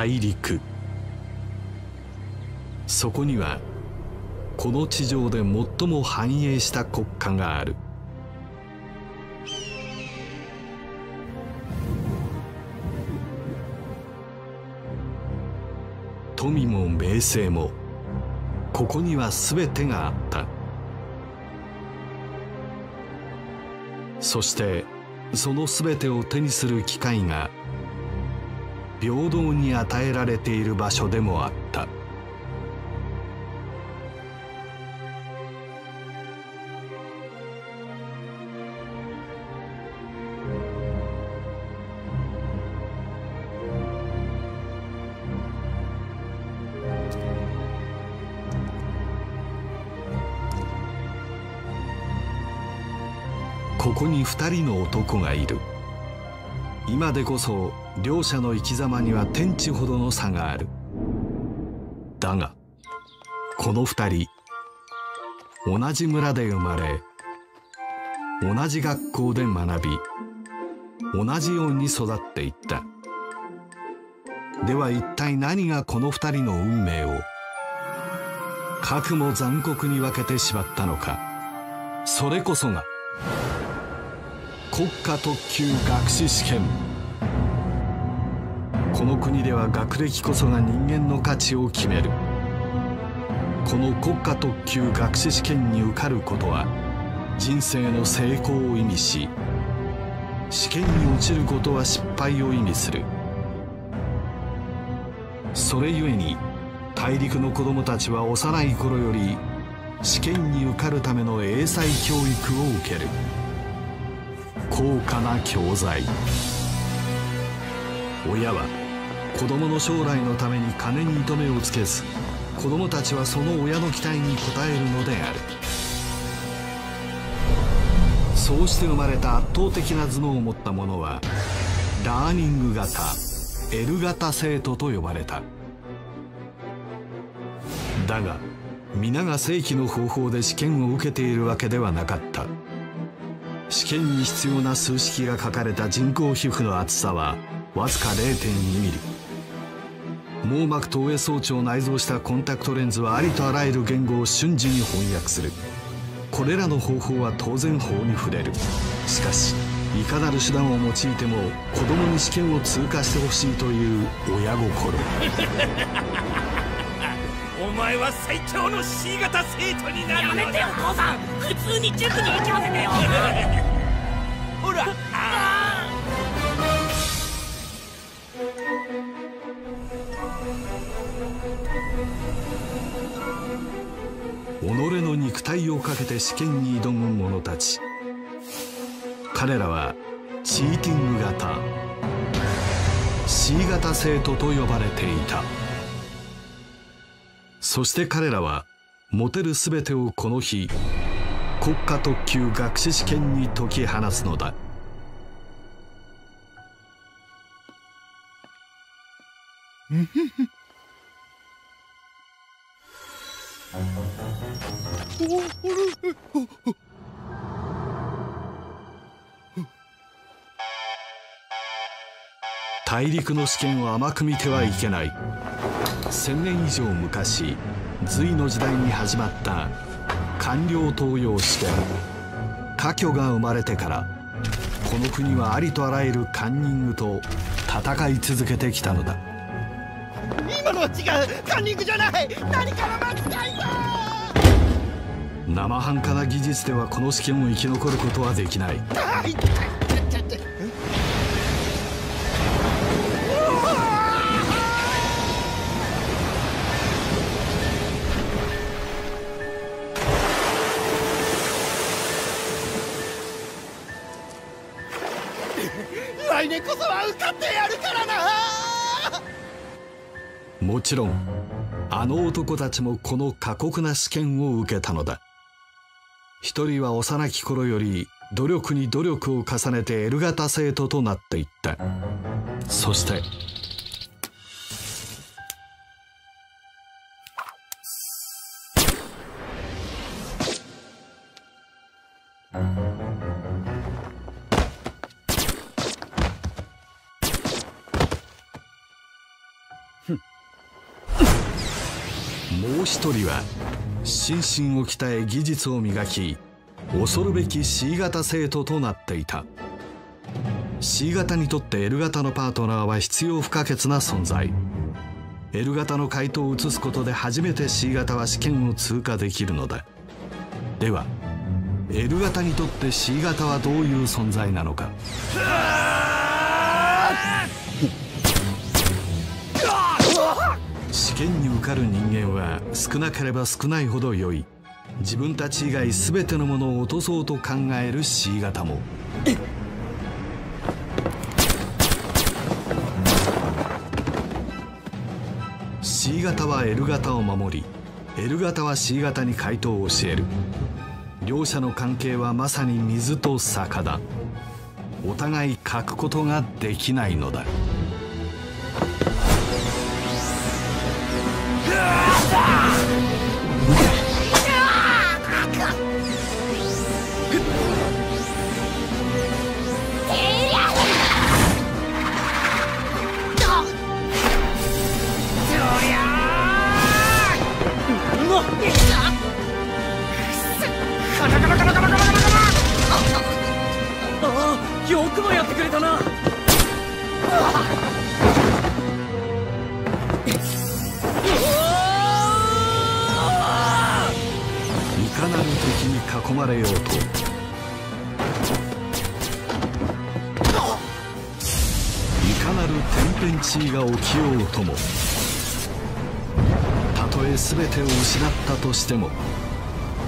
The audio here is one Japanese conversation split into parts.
大陸。そこにはこの地上で最も繁栄した国家がある。富も名声もここには全てがあった。そしてその全てを手にする機会が平等に与えられている場所でもあった。ここに二人の男がいる。今でこそ両者の生き様には天地ほどの差がある。だがこの二人同じ村で生まれ同じ学校で学び同じように育っていった。では一体何がこの二人の運命をかくも残酷に分けてしまったのか。それこそが国家特級学士試験。この国では学歴こそが人間の価値を決める。この国家特級学士試験に受かることは人生の成功を意味し試験に落ちることは失敗を意味する。それゆえに大陸の子供たちは幼い頃より試験に受かるための英才教育を受ける。高価な教材。親は子供の将来のために金に糸目をつけず子供たちはその親の期待に応えるのである。そうして生まれた圧倒的な頭脳を持った者はラーニング型 L 型生徒と呼ばれた。だが皆が正規の方法で試験を受けているわけではなかった。試験に必要な数式が書かれた人工皮膚の厚さはわずか0.2ミリ。網膜投影装置を内蔵したコンタクトレンズはありとあらゆる言語を瞬時に翻訳する。これらの方法は当然法に触れる。しかしいかなる手段を用いても子供に試験を通過してほしいという親心。前は最強の C 型生徒になるやめてよ父さん。普通に塾に行きませてよ。ほら。あ己の肉体をかけて試験に挑む者たち。彼らはチーティング型。C 型生徒と呼ばれていたそして彼らは持てる全てをこの日国家特級学士試験に解き放つのだ。大陸の試験を甘く見てはいけない千年以上昔隋の時代に始まった官僚登用試験。科挙が生まれてからこの国はありとあらゆるカンニングと戦い続けてきたのだ。今のは違うカンニングじゃない。何かの間違いだ生半可な技術ではこの試験を生き残ることはできないってやるからな！もちろんあの男たちもこの過酷な試験を受けたのだ。一人は幼き頃より努力に努力を重ねて L 型生徒となっていった。そしてう一人は心身を鍛え技術を磨き恐るべき C 型生徒となっていた C 型にとって L 型のパートナーは必要不可欠な存在 L 型の回答を移すことで初めて C 型は試験を通過できるのだでは L 型にとって C 型はどういう存在なのか験に受かる人間は少なければ少ないほど良い。自分たち以外全てのものを落とそうと考える C 型も。C 型は L 型を守り L 型は C 型に回答を教える。両者の関係はまさに水と坂だお互い書くことができないのだ。よくもやってくれたな。敵に囲まれようと。いかなる天変地異が起きようとも。たとえ全てを失ったとしても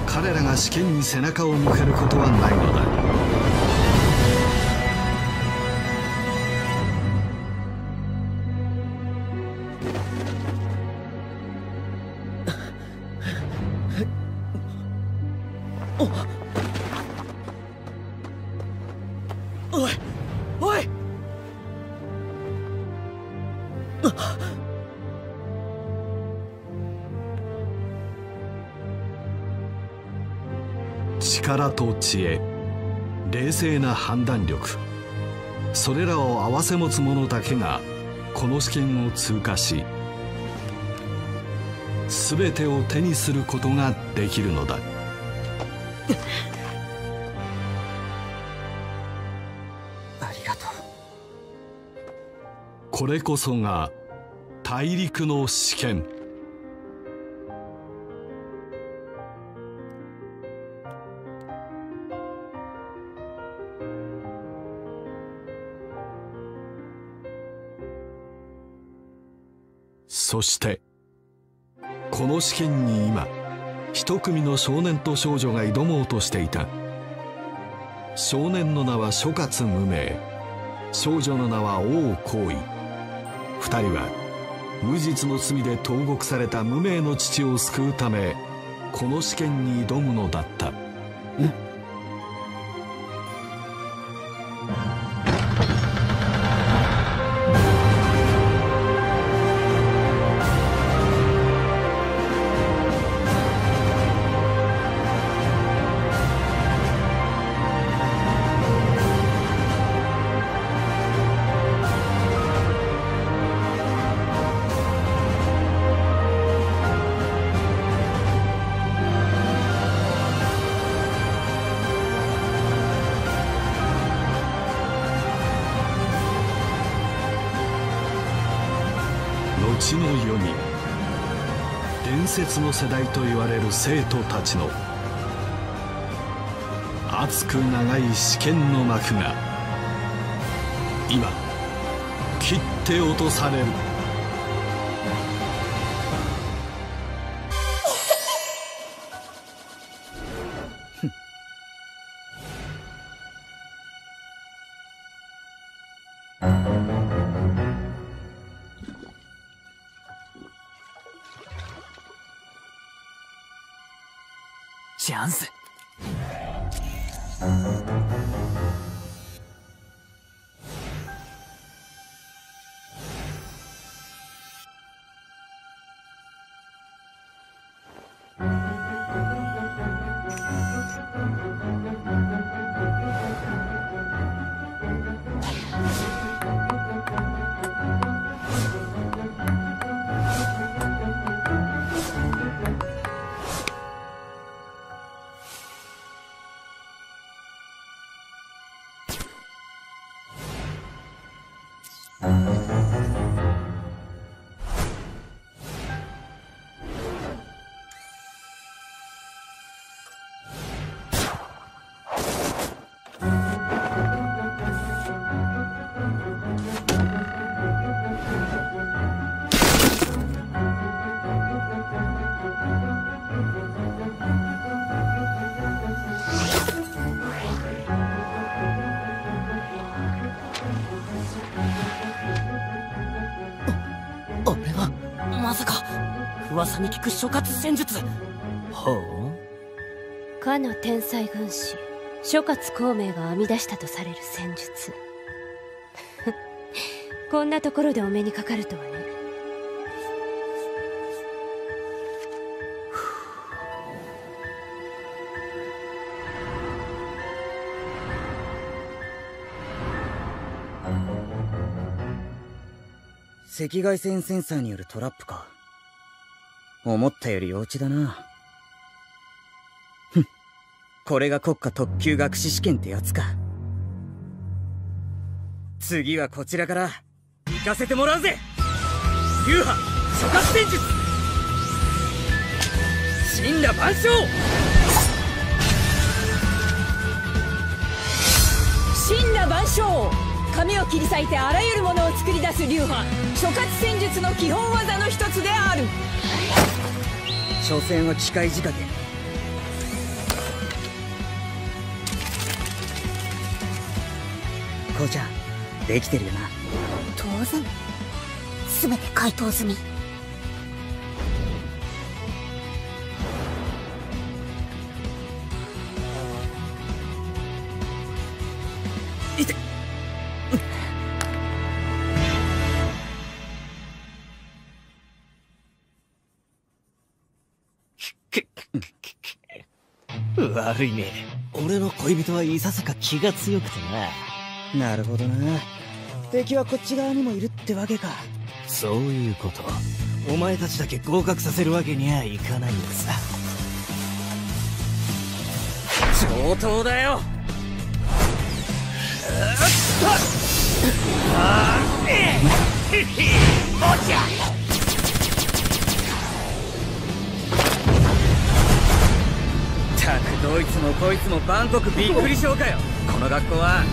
彼らが試験に背中を向けることはないのだ。力と知恵。冷静な判断力。それらを併せ持つ者だけがこの試験を通過し全てを手にすることができるのだ。ありがとう。これこそが大陸の試験。そしてこの試験に今一組の少年と少女が挑もうとしていた。少年の名は諸葛無名。少女の名は王行為二人は無実の罪で投獄された無名の父を救うためこの試験に挑むのだった。後世代と言われる生徒たちの熱く長い試験の幕が今切って落とされる。れはまさか噂に聞く諸葛戦術。ほうかの天才軍師諸葛孔明が編み出したとされる戦術。こんなところでお目にかかるとは赤外線センサーによるトラップか。思ったより幼稚だな。ふん。これが国家特級学士試験ってやつか。次はこちらから。行かせてもらうぜ。流派諸葛戦術。神羅万象。神羅万象。紙を切り裂いてあらゆるものを作り出す流派諸葛戦術の基本技の一つである。所詮は機械仕掛け。こうちゃんできてるよな。当然。全て回答済み悪いね。俺の恋人はいささか気が強くてな。なるほどな。敵はこっち側にもいるってわけか。そういうこと。お前たちだけ合格させるわけにはいかないんださ。上等だよたくどいつもこいつもバンコクびっくりしょうかよ。この学校は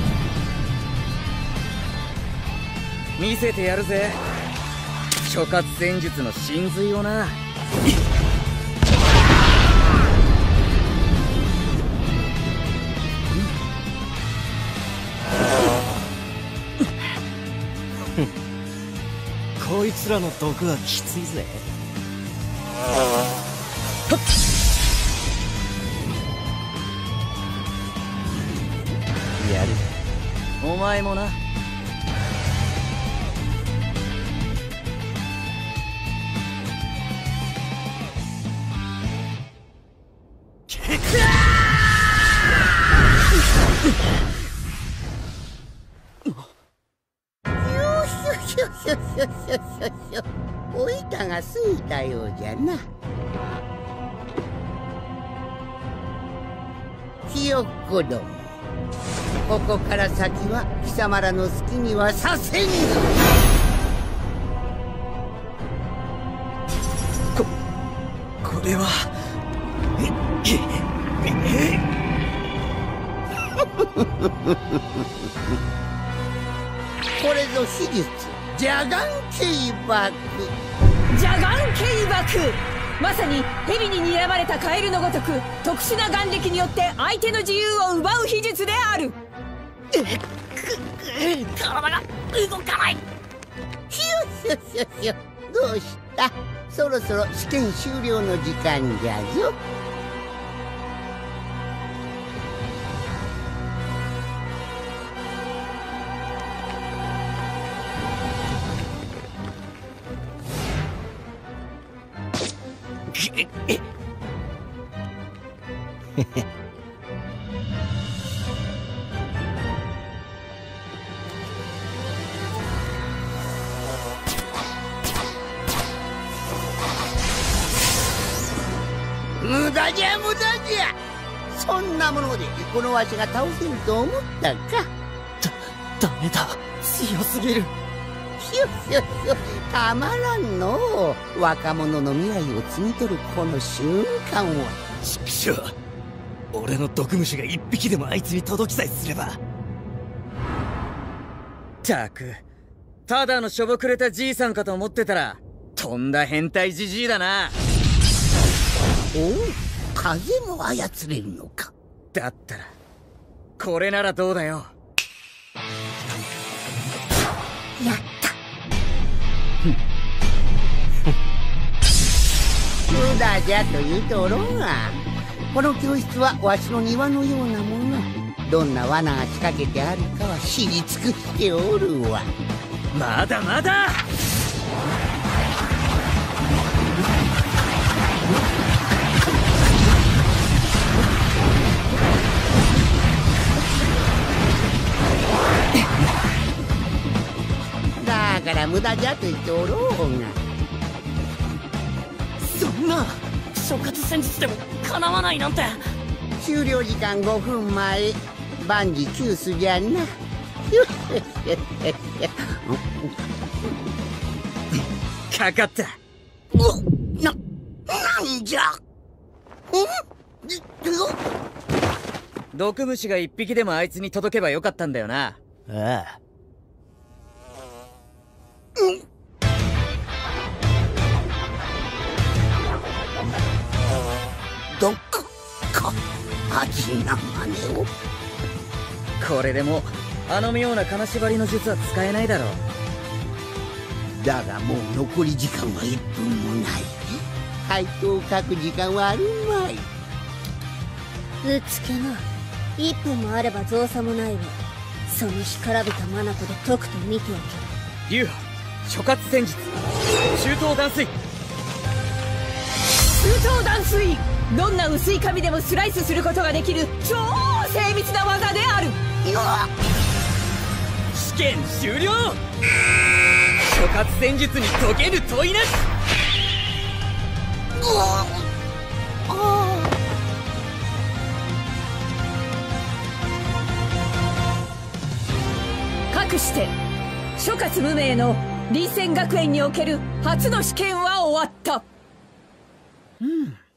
見せてやるぜ。諸葛戦術の真髄をな。こいつらの毒はきついぜやる。お前もな。が過ぎたようじゃな。ひよっこどもここから先は貴様らの好きにはさせぬここれはこれぞ手術ジャガンケイバクジャガンケイバクまさに蛇に睨まれたカエルのごとく特殊な眼力によって相手の自由を奪う秘術である。体が動かない。ひよひよひよひよ。どうした？そろそろ試験終了の時間じゃぞ。が倒せると思ったか？ダメだ。強すぎる。ひゅひゅひゅたまらんの。う若者の未来を継ぎ取るこの瞬間は。畜生俺の毒虫が一匹でもあいつに届きさえすれば。たくただのしょぼくれたじいさんかと思ってたらとんだ変態じじいだな。お風も操れるのか。だったらこれならどうだよ。やった。無駄じゃと言うとおろうがこの教室はわしの庭のようなもの。どんな罠が仕掛けてあるかは知り尽くしておるわ。まだまだだから無駄じゃと言っておろうが。そんな諸葛戦術でもかなわないなんて。終了時間5分前万事休すじゃな。かかった。ななんじゃ。ん？毒虫が一匹でもあいつに届けばよかったんだよなああどこか味な真似を。これでもあの妙な金縛りの術は使えないだろう。だがもう残り時間は1分もない。回答を書く時間はあるまい。うつけな。1分もあれば造作もないわ。その干からびた眼で解くと見ておけ。流派諸葛戦術。中東断水。中東断水。どんな薄い紙でもスライスすることができる。超精密な技である。試験終了。諸葛戦術に解ける問いなしかくして諸葛無名の臨戦学園における初の試験は終わった。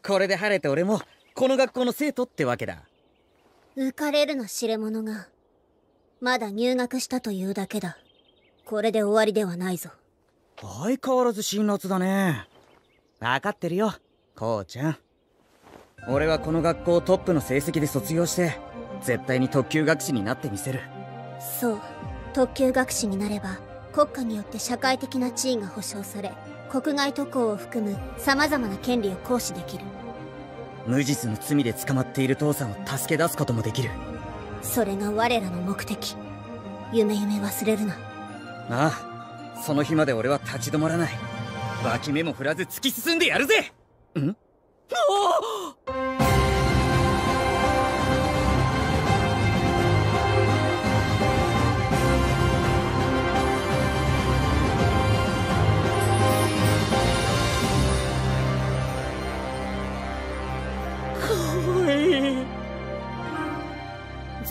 これで晴れて俺もこの学校の生徒ってわけだ。浮かれるな知れ者がまだ入学したというだけだ。これで終わりではないぞ。相変わらず辛辣だね。分かってるよこうちゃん。俺はこの学校をトップの成績で卒業して絶対に特級学士になってみせる。そう特級学士になれば国家によって社会的な地位が保障され国外渡航を含む様々な権利を行使できる。無実の罪で捕まっている父さんを助け出すこともできる。それが我らの目的。夢夢忘れるな。ああその日まで俺は立ち止まらない。脇目も振らず突き進んでやるぜ。ん？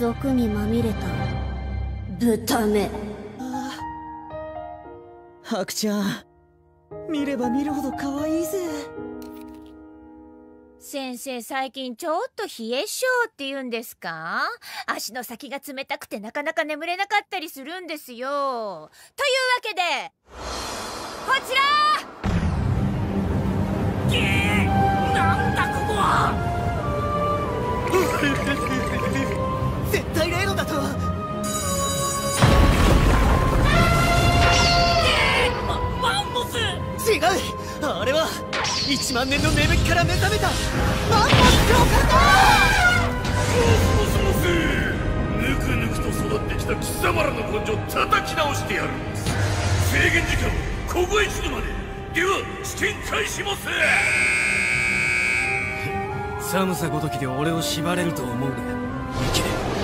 俗にまみれた。豚目ハクちゃん。見れば見るほど可愛いぜ。先生最近ちょっと冷え性って言うんですか？足の先が冷たくてなかなか眠れなかったりするんですよ。というわけでこちら！なんだここは 絶対例のだとマンモス！違う。あれは1万年の眠気から目覚めた。マンモモスモスぬくぬくと育ってきた貴様らの根性叩き直してやる。制限時間ここへ来るまででは試験開始ます。寒さごときで俺を縛れると思うな。ミキ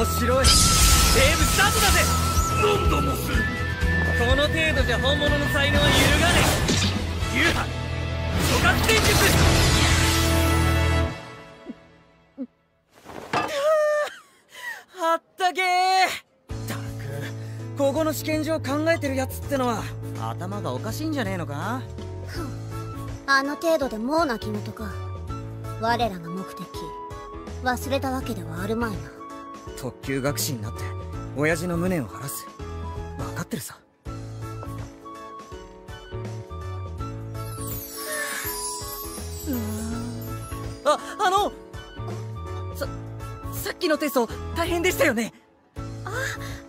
面白い。セーブスタートだぜ。なんだモスこの程度じゃ本物の才能は揺るがねえ。流派諸葛戦術。あったけー。たくここの試験場考えてるやつってのは頭がおかしいんじゃねえのか？あの程度でもう泣き言か。我らが目的忘れたわけではあるまいな特級学士になって親父の無念を晴らす。分かってるさ。ああのささっきのテスト大変でしたよね。あ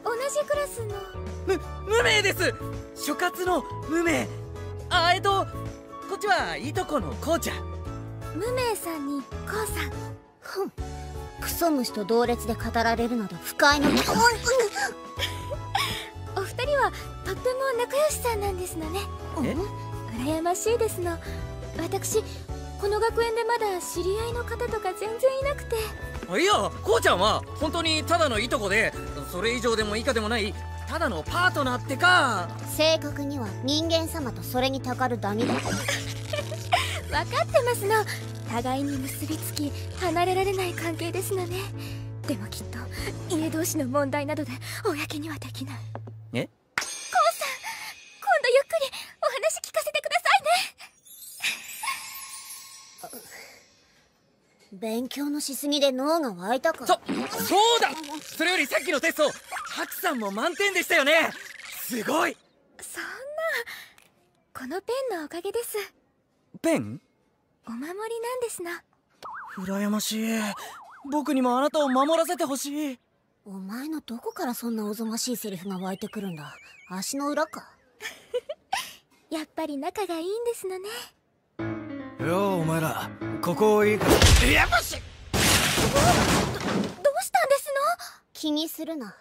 同じクラスの。む無名です。諸葛の無名。あえっとこっちはいとこのこうちゃん。無名さんにこうさん。ふんクソ虫と同列で語られるなど不快なお二人はとっても仲良しさんなんですのね。え？羨ましいですの。私この学園でまだ知り合いの方とか全然いなくて。いやこうちゃんは本当にただのいとこでそれ以上でも以下でもないただのパートナーってか。正確には人間様とそれにたかるダニだ分かってますの互いに結びつき離れられない関係ですのね。でもきっと家同士の問題などで公にはできない。え？こうさん今度ゆっくりお話聞かせてくださいね。勉強のしすぎで脳が湧いたか。そそうだ！それよりさっきのテストハクさんも満点でしたよね。すごい！そんなこのペンのおかげです。ペン？お守りなんですな。羨ましい。僕にもあなたを守らせてほしい。お前のどこからそんなおぞましいセリフが湧いてくるんだ。足の裏か。やっぱり仲がいいんですのね。ようお前らここいいか。やばし。どうしたんですの？気にするな。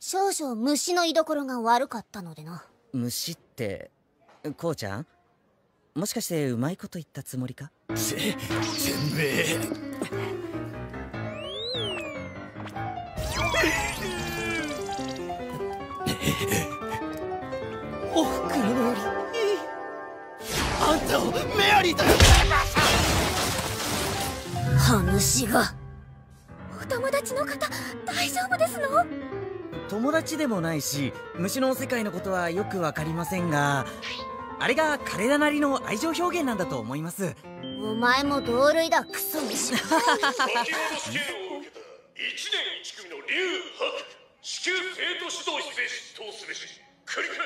少々虫の居所が悪かったのでな。虫ってこうちゃん？もしかしてうまいこと言ったつもりか？せせんべいおふくろのりあんたをメアリーだよ羽虫が。お友達の方大丈夫ですの？友達でもないし虫の世界のことはよくわかりませんがあれが彼らなりの愛情表現なんだと思います。お前も同類だクソ虫先ほど試験を受けた1年1組の竜白至急生徒指導室へ出頭す。べし繰り返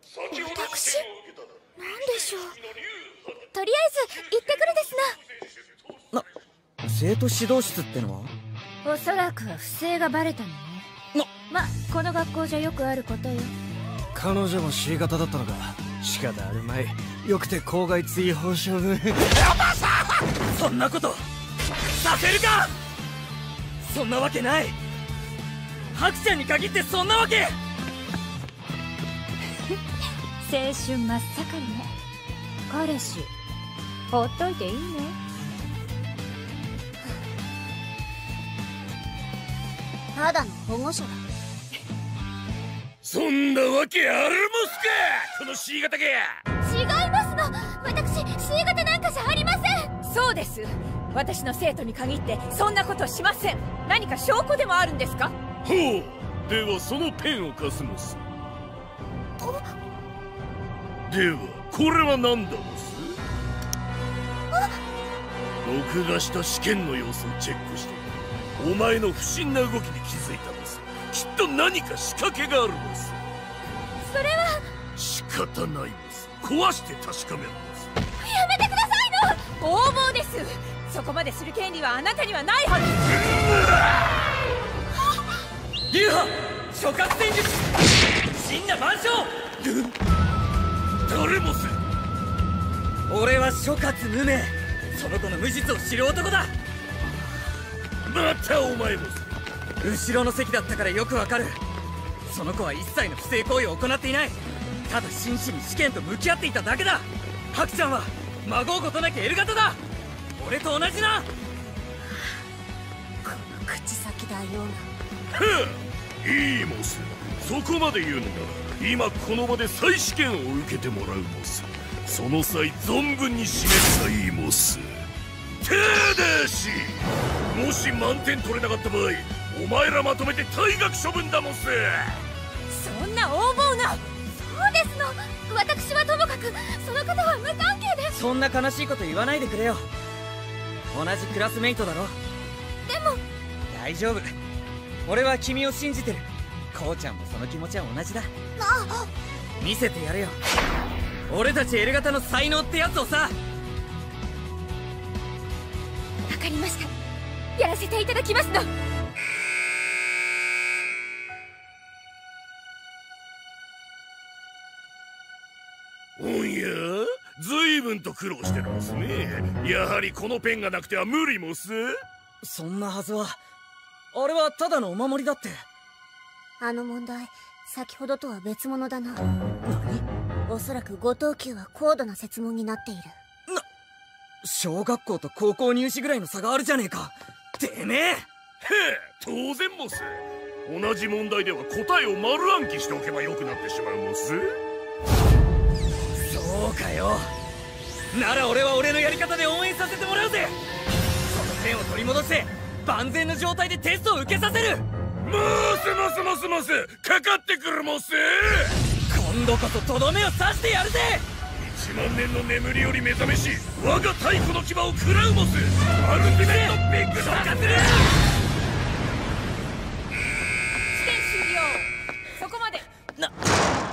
す先ほど試験を受けた何でしょうとりあえず行ってくるですな。生徒指導室ってのは？おそらく不正がバレたのね。まこの学校じゃよくあることよ。彼女も C 型だったのか仕方あるまい。よくて校外追放処分そんなこと。させるか！そんなわけない。ハクちゃんに限ってそんなわけ！青春真っ盛りね。彼氏ほっといていいのただの保護者だそんなわけあるますか！この C 型が！違いますの！私 C 型なんかじゃありません！そうです。私の生徒に限ってそんなことしません。何か証拠でもあるんですか？ほう！ではそのペンを貸すのすではこれは何だモス？録画した試験の様子をチェックしてお前の不審な動きに気づいたきっと何か仕掛けがあるのす。それは。仕方ないのす。壊して確かめるのす。やめてくださいの！横暴です。そこまでする権利はあなたにはないはず。流派諸葛戦術。真羅万象。誰もす俺は諸葛無名。その子の無実を知る男だ。またお前も後ろの席だったからよくわかる。その子は一切の不正行為を行っていない。ただ真摯に試験と向き合っていただけだ。ハクちゃんは孫うことなき L 型だ。俺と同じな。この口先だような。いいモス。そこまで言うのなら今この場で再試験を受けてもらうモス。その際存分に示したいモス。ただし。もし満点取れなかった場合お前らまとめて退学処分だモスそんな横暴な。そうですの。私はともかくその方は無関係でそんな悲しいこと言わないでくれよ。同じクラスメイトだろ。でも。大丈夫。俺は君を信じてる。こうちゃんもその気持ちは同じだ。見せてやれよ。俺たち L 型の才能ってやつをさ。わかりました。やらせていただきますの随分と苦労してるモスね。やはりこのペンがなくては無理モスそんなはずは。あれはただのお守りだって。あの問題先ほどとは別物だな。おそらく五等級は高度な設問になっている。小学校と高校入試ぐらいの差があるじゃねえか。てめえ！へえ当然モス同じ問題では答えを丸暗記しておけばよくなってしまうモスそうかよなら俺は俺のやり方で応援させてもらうぜ。そのペンを取り戻して万全の状態でテストを受けさせる。モスモスモスモスかかってくるモス今度こそとどめを刺してやるぜ。1万年の眠りより目覚めし我が太古の牙を食らうモスアルティメットビッグ消化する。試験終了。そこまで。な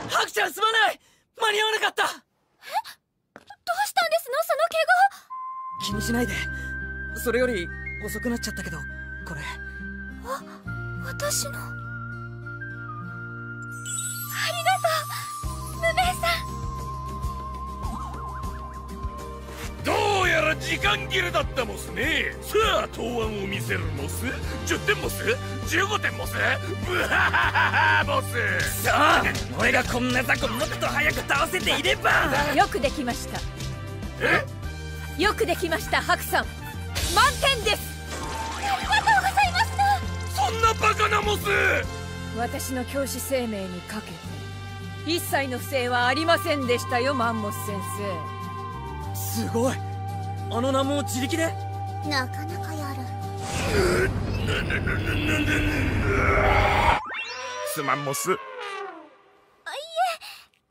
ハクちゃんすまない。間に合わなかった。え？したんですの？その怪我気にしないで。それより遅くなっちゃったけどこれ。あ私の。ありがとう。無名さん。どうやら時間切れだったモスね。さあ答案を見せるモス。10点モス。15点モス。ブハハハハモス。さあ俺がこんな雑魚もっと早く倒せていれば。よくできました。え？よくできましたハクさん。満点です。ありがとうございますそんなバカなモス。私の教師生命にかけて一切の不正はありませんでしたよマンモス先すごい。あの難問を自力で？なかなかやる。すまんモス。あいえ。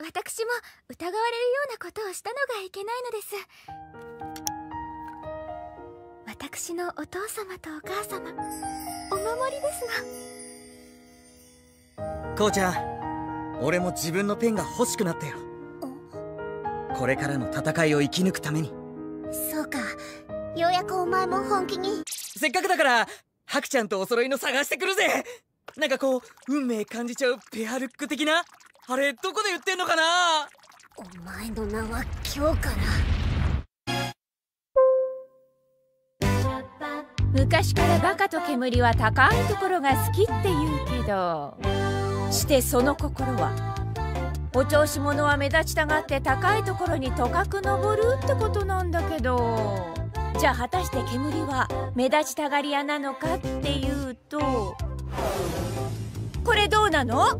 私も疑われるようなことをしたのがいけないのです。私のお父様とお母様お守りですのこうちゃん俺も自分のペンが欲しくなったよこれからの戦いを生き抜くために。そうか。ようやくお前も本気に。せっかくだからハクちゃんとお揃いの探してくるぜ。なんかこう運命感じちゃうペアルック的な？あれどこで売ってんのかな？お前の名は今日から昔からバカと煙は高いところが好きって言うけどしてその心はお調子者は目立ちたがって高いところにとかく登るってことなんだけど。じゃあ果たして煙は目立ちたがり屋なのかっていうと。これどうなの？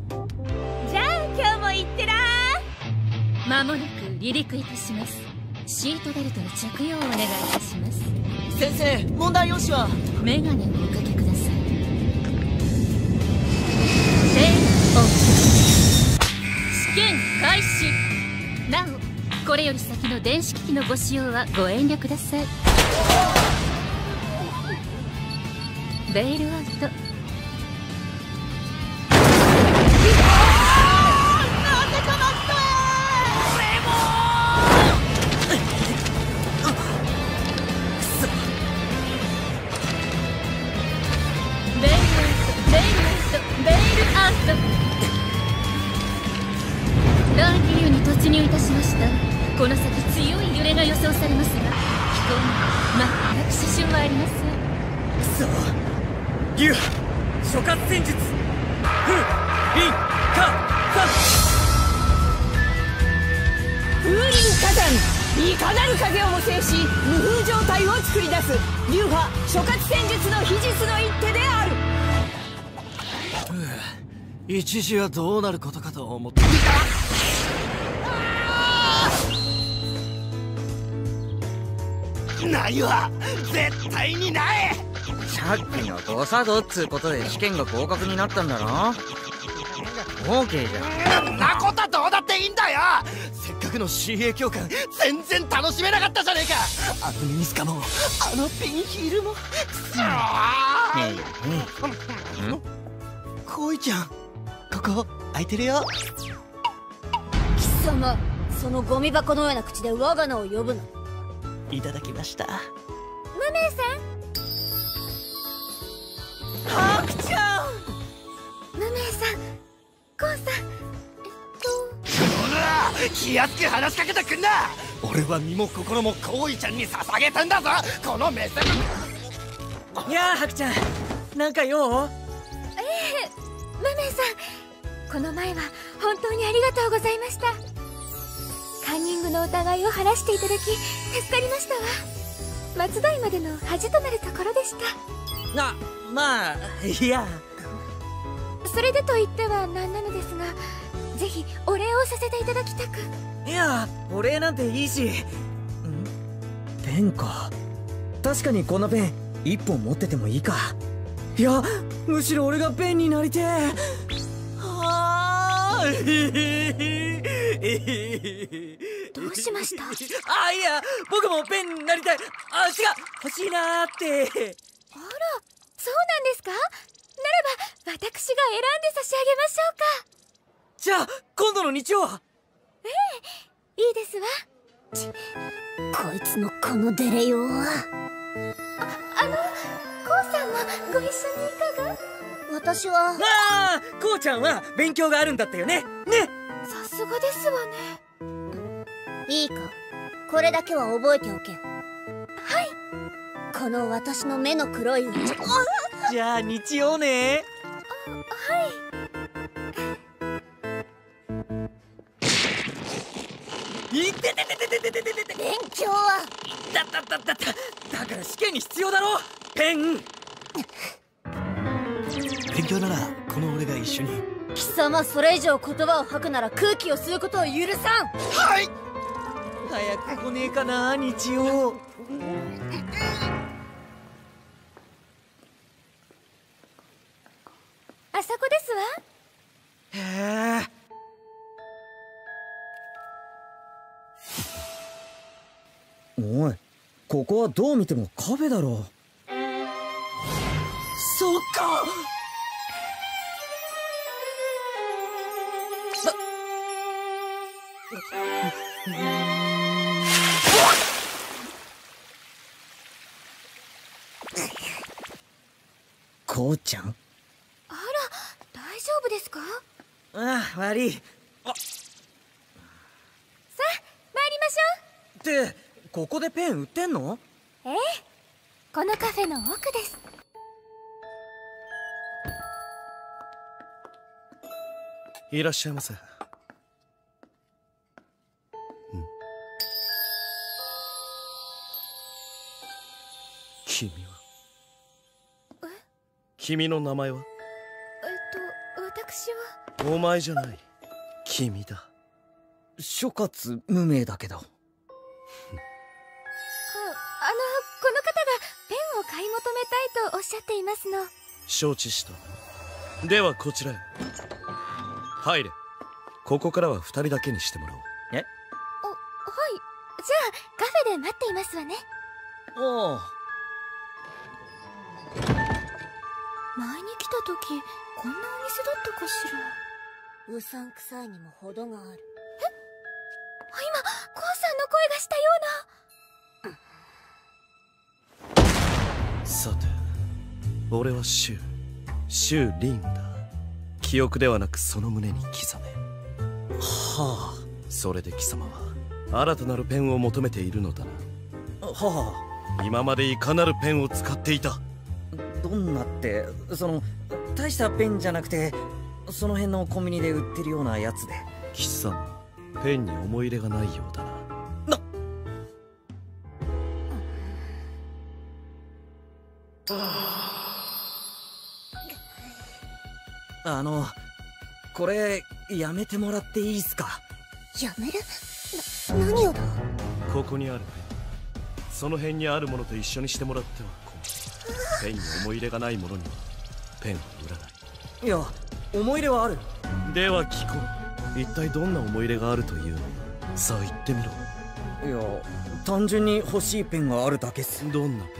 じゃあ今日も行ってらー。間もなく離陸いたします。シートベルトの着用をお願いいたします。先生問題用紙は？メガネをおかけください開始。なおこれより先の電子機器のご使用はご遠慮ください。ベイルアウト。ベイルアウトベイルアウト一時はどうなることかと思ってないわ。絶対にない。さっきの誤作動っつうことで試験が合格になったんだろ？OK じゃん。ん。なことはどうだっていいんだよ。せっかくの CA 教官全然楽しめなかったじゃねえか。あのミニスカも。あのピンヒールも。くそー。こいちゃんここ空いてるよ。貴様そのゴミ箱のような口で我が名を呼ぶな。いただきました。無名さん？ハクちゃん！無名さんコウさんほら気安く話しかけてくんな！俺は身も心もこいちゃんに捧げてんだぞ！この目線！いやあハクちゃん。なんか用？ええ無名さんこの前は本当にありがとうございました。カンニングの疑いを晴らしていただき助かりましたわ。松代までの恥となるところでした。あまあいや。それでと言っては何なのですがぜひお礼をさせていただきたく。いやお礼なんていいし。ん？ペンか確かにこのペン一本持っててもいいか。いやむしろ俺がペンになりてえ。はあ どうしました？あいや僕もペンになりたい。あ違う。欲しいなーって。あらそうなんですか？ならば私が選んで差し上げましょうか。じゃあ今度の日曜は？ええいいですわ。こいつのこのデレ用はあのこうさんもご一緒にいかが？私は。ああこうちゃんは勉強があるんだったよね。ね。さすがですわね。いいか。これだけは覚えておけ。はい。この私の目の黒い。うちじゃあ日曜ね。はい。いててててててててて。勉強は。だだだだだだから試験に必要だろ。ペン勉強な。らこの俺が一緒に。貴様それ以上言葉を吐くなら空気を吸うことを許さん。はい。早く来ねえかな日曜あそこですわ。へえ。おいここはどう見てもカフェだろ。そっかこうちゃん？あら大丈夫ですか？ああ悪い。さあ参りましょう。ってここでペン売ってんの？ええこのカフェの奥です。いらっしゃいませ君の名前は？えっと私は。お前じゃない。君だ。諸葛無名だけど。ああのこの方がペンを買い求めたいとおっしゃっていますの。承知したではこちらへ。入れ。ここからは二人だけにしてもらおう。え？おはい。じゃあカフェで待っていますわね。おおた時こんなお店だったかしら。うさんくさいにも程がある。あ今コウさんの声がしたような。さて俺はシュウ。シュウ・リンだ。記憶ではなくその胸に刻め。はそれで貴様は新たなるペンを求めているのだな。あ。は今までいかなるペンを使っていた。あどんなってその大したペンじゃなくてその辺のコンビニで売ってるようなやつで。貴様ペンに思い入れがないようだな。あのこれやめてもらっていいっすか？やめる？な何を？だここにあるペンその辺にあるものと一緒にしてもらっては困る。ペンに思い入れがないものにはペンは売らない。いや思い入れはあるでは聞こう。一体どんな思い入れがあるというの？さあ言ってみろ。いや単純に欲しいペンがあるだけっす。どんなペ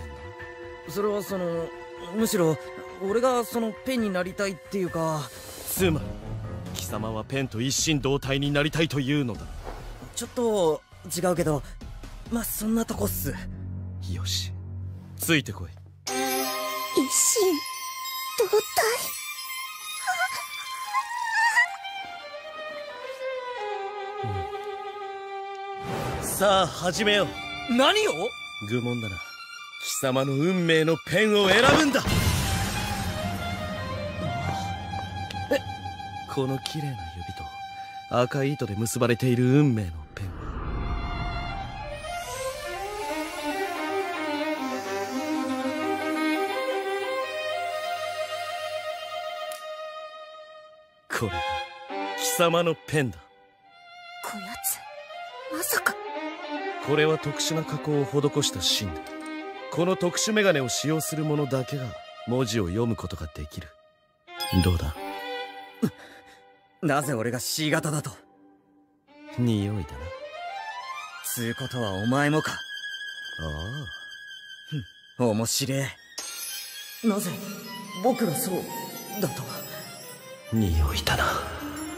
ンそれはそのむしろ俺がそのペンになりたいっていうか。つまり貴様はペンと一心同体になりたいというのだ。ちょっと違うけどまあそんなとこっす。よし。ついてこい。一心さあ始めよう。何を？愚問だな。貴様の運命のペンを選ぶんだ。え？この綺麗な指と赤い糸で結ばれている運命のペンは。これが貴様のペンだ。こやつまさかこれは特殊な加工を施した芯だ。この特殊メガネを使用する者だけが文字を読むことができる。どうだ？なぜ俺が C 型だと？匂いだな。つうことはお前もか？ああ。面白えなぜ僕がそうだと？匂いだな。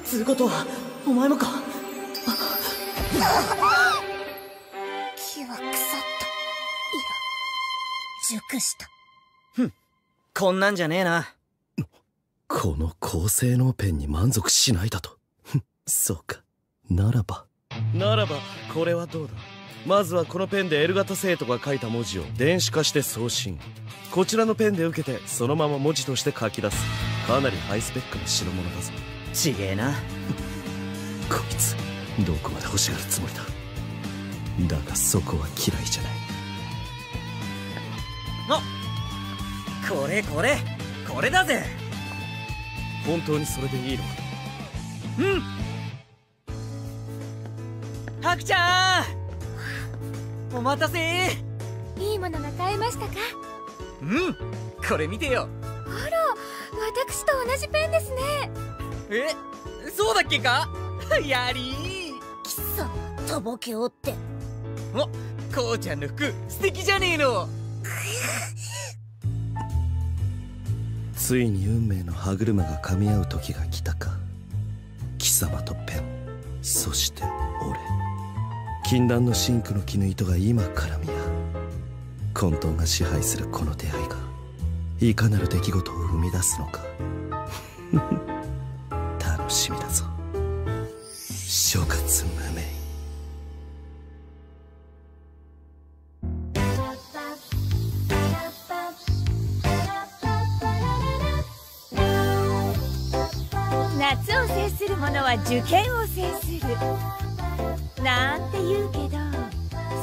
つうことはお前もか？木熟した。ふん。こんなんじゃねえな。この高性能ペンに満足しないだと。そうか。ならば。ならばこれはどうだ。まずはこのペンで L 型生徒が書いた文字を電子化して送信。こちらのペンで受けてそのまま文字として書き出す。かなりハイスペックな代物だぞ。ちげえな。こいつどこまで欲しがるつもりだ。だがそこは嫌いじゃないあこれこれこれだぜ。本当にそれでいいのか？うん。ハクちゃん。お待たせ。いいものが買えましたか？うん。これ見てよ。あら私と同じペンですね。え？そうだっけか？やり貴様とぼけおって。おこうちゃんの服素敵じゃねえのついに運命の歯車が噛み合う時が来たか。貴様とペンそして俺。禁断のシンクの絹糸が今絡み合う。混沌が支配するこの出会いがいかなる出来事を生み出すのか。楽しみだぞ。諸葛無名。する者は受験を制する。なんて言うけど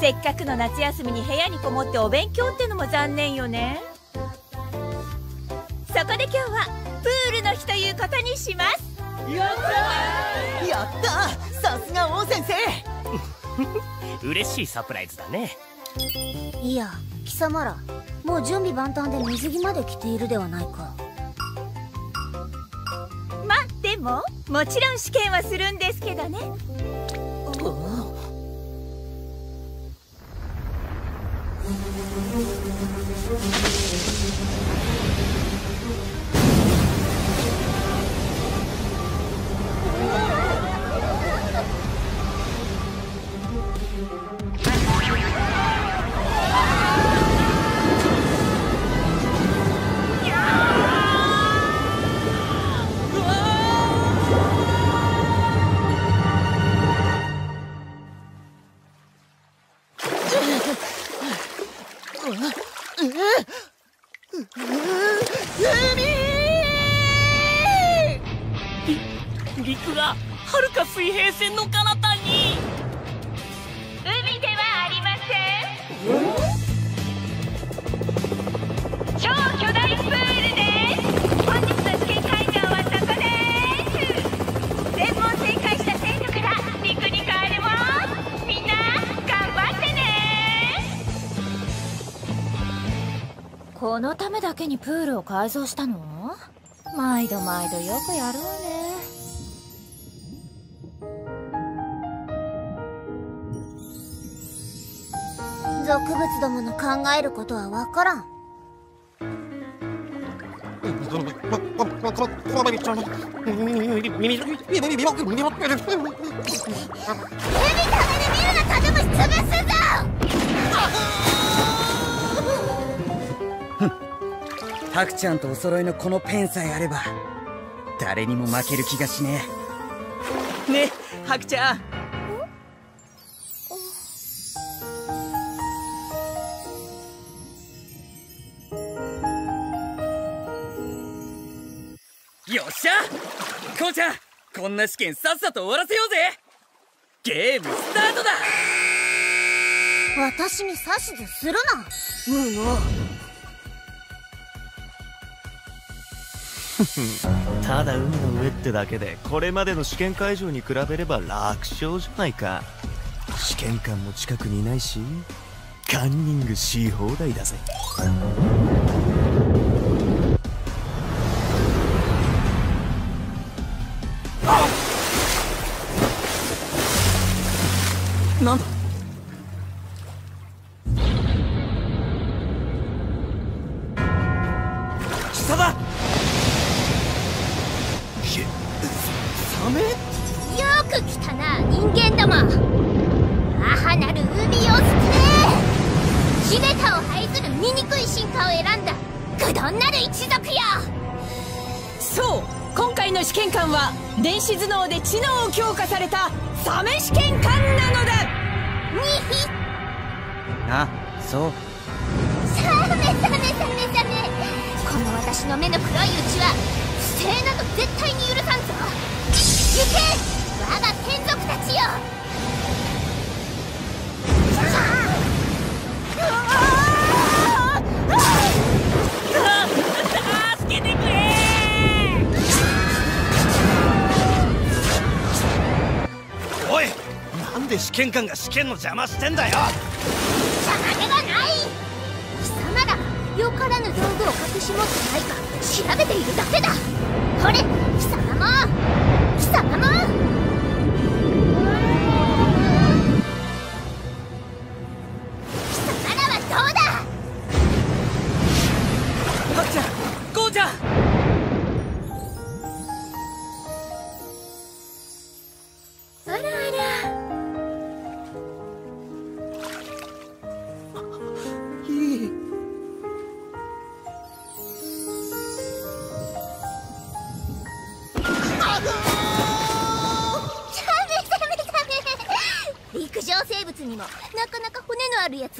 せっかくの夏休みに部屋にこもってお勉強ってのも残念よね。そこで今日はプールの日ということにします。やったやったさすが王先生。嬉しいサプライズだね。いや貴様らもう準備万端で水着まで着ているではないかまあでももちろん試験はするんですけどね。陸がはるか水平線の彼方めだけにプールを改造したの？毎度毎度よくやるわね。俗物どもの考えることは分からん。海食べる見るなカブムシ潰すぞハクちゃんとお揃いのこのペンさえあれば誰にも負ける気がしねえ。ねハクちゃん。よっしゃ！こうちゃんこんな試験さっさと終わらせようぜ。ゲームスタートだ。私に指図するな。無能ただ海の上ってだけでこれまでの試験会場に比べれば楽勝じゃないか。試験官も近くにいないしカンニングし放題だぜ。なんだ？試験の邪魔してんだよ。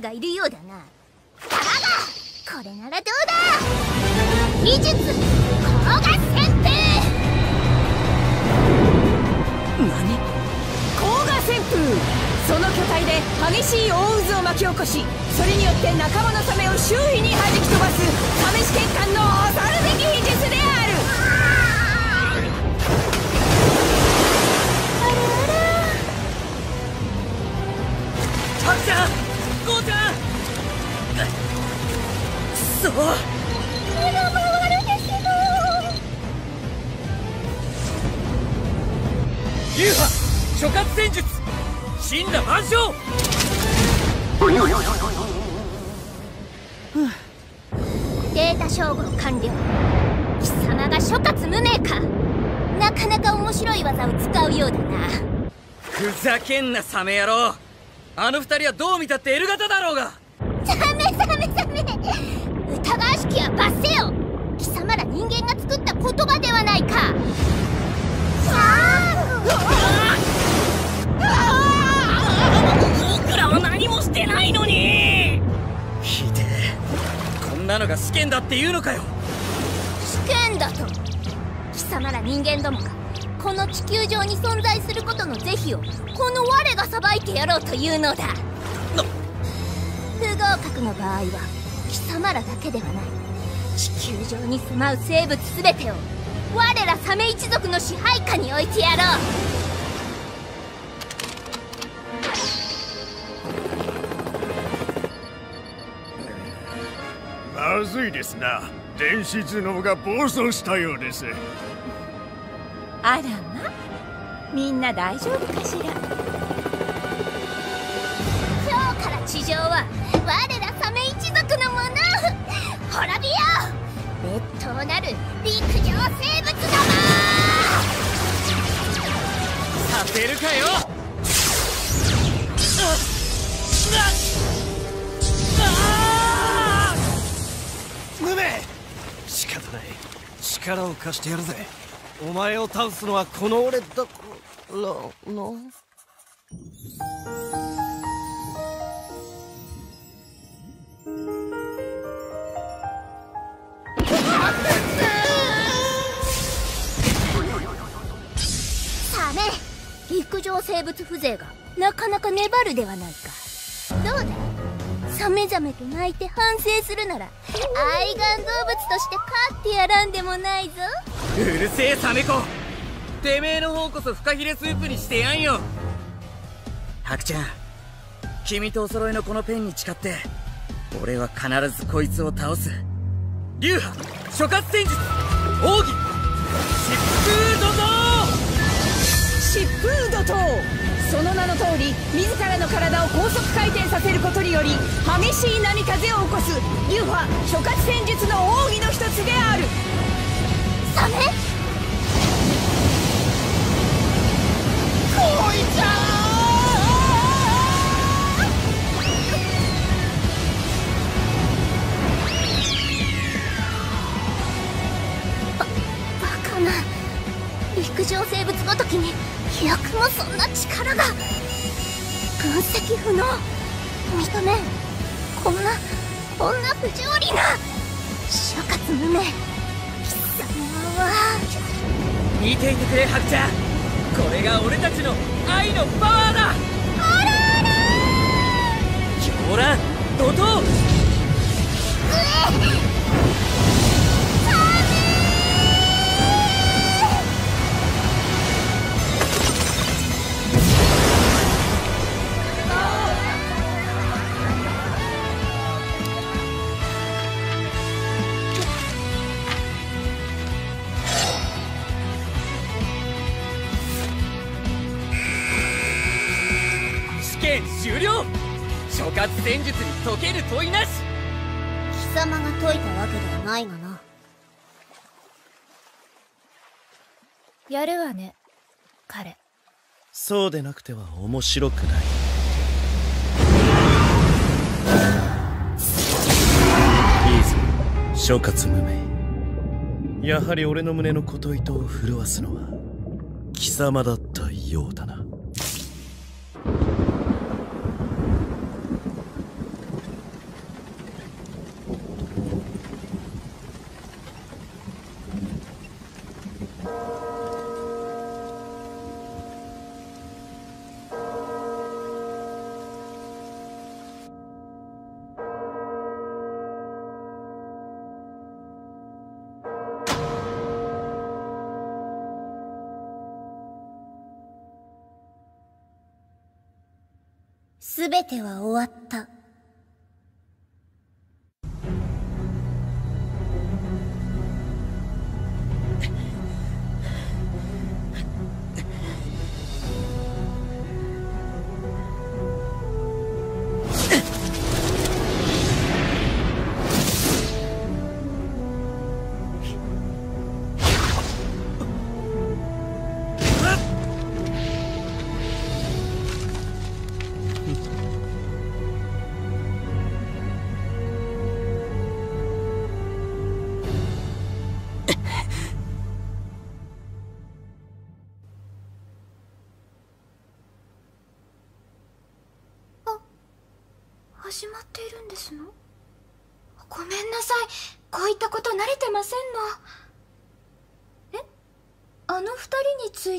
がいるようだな。だがこれならどうだ。技術光合旋風。何？光河旋風。その巨体で激しい大渦を巻き起こしそれによって仲間のサメを周囲に弾き飛ばす。サメ試験官の恐るべき秘術である。ハクちゃんくそ目が回るです流派諸葛戦術神羅万象。データ照合完了。貴様が諸葛無名か。なかなか面白い技を使うようだな。ふざけんなサメ野郎。あの二人はどう見たって L 型だろうが。サメサメサメ罰せよ。貴様ら人間が作った言葉ではないか。僕らは何もしてないのに。ひでえ。こんなのが試験だって言うのかよ。試験だと。貴様ら人間どもがこの地球上に存在することの是非をこの我が裁いてやろうというのだ。不合格の場合は貴様らだけではない地球上に住まう生物全てを我らサメ一族の支配下に置いてやろう。ままずいですな。電子頭脳が暴走したようです。あらま。みんな大丈夫かしら。今日から地上は我ら滅びよ。う劣等なる陸上生物どもさせるかよ。無名。仕方ない。力を貸してやるぜお前を倒すのはこの俺だ。からの陸上生物風情がなかなか粘るではないか。どうだ？サメザメと泣いて反省するなら愛玩動物として飼ってやらんでもないぞ。うるせえサメ子。てめえの方こそフカヒレスープにしてやんよ。ハクちゃん君とお揃いのこのペンに誓って俺は必ずこいつを倒す。流派諸葛戦術奥義疾風怒涛疾風怒涛その名の通り自らの体を高速回転させることにより激しい波風を起こす流派諸葛戦術の奥義の一つである。サメ？こいちゃバ陸上生物ごときによくもそんな力が。分析不能認めんこんなこんな不条理な諸葛無名貴様は見ていてくれハクちゃんこれが俺たちの愛のパワーだ。あらあら狂乱怒涛戦術に解ける問いなし。貴様が解いたわけではないがな。やるわね彼。そうでなくては面白くない。いいぞ。諸葛無名。やはり俺の胸の琴糸を震わすのは貴様だったようだなては終わった。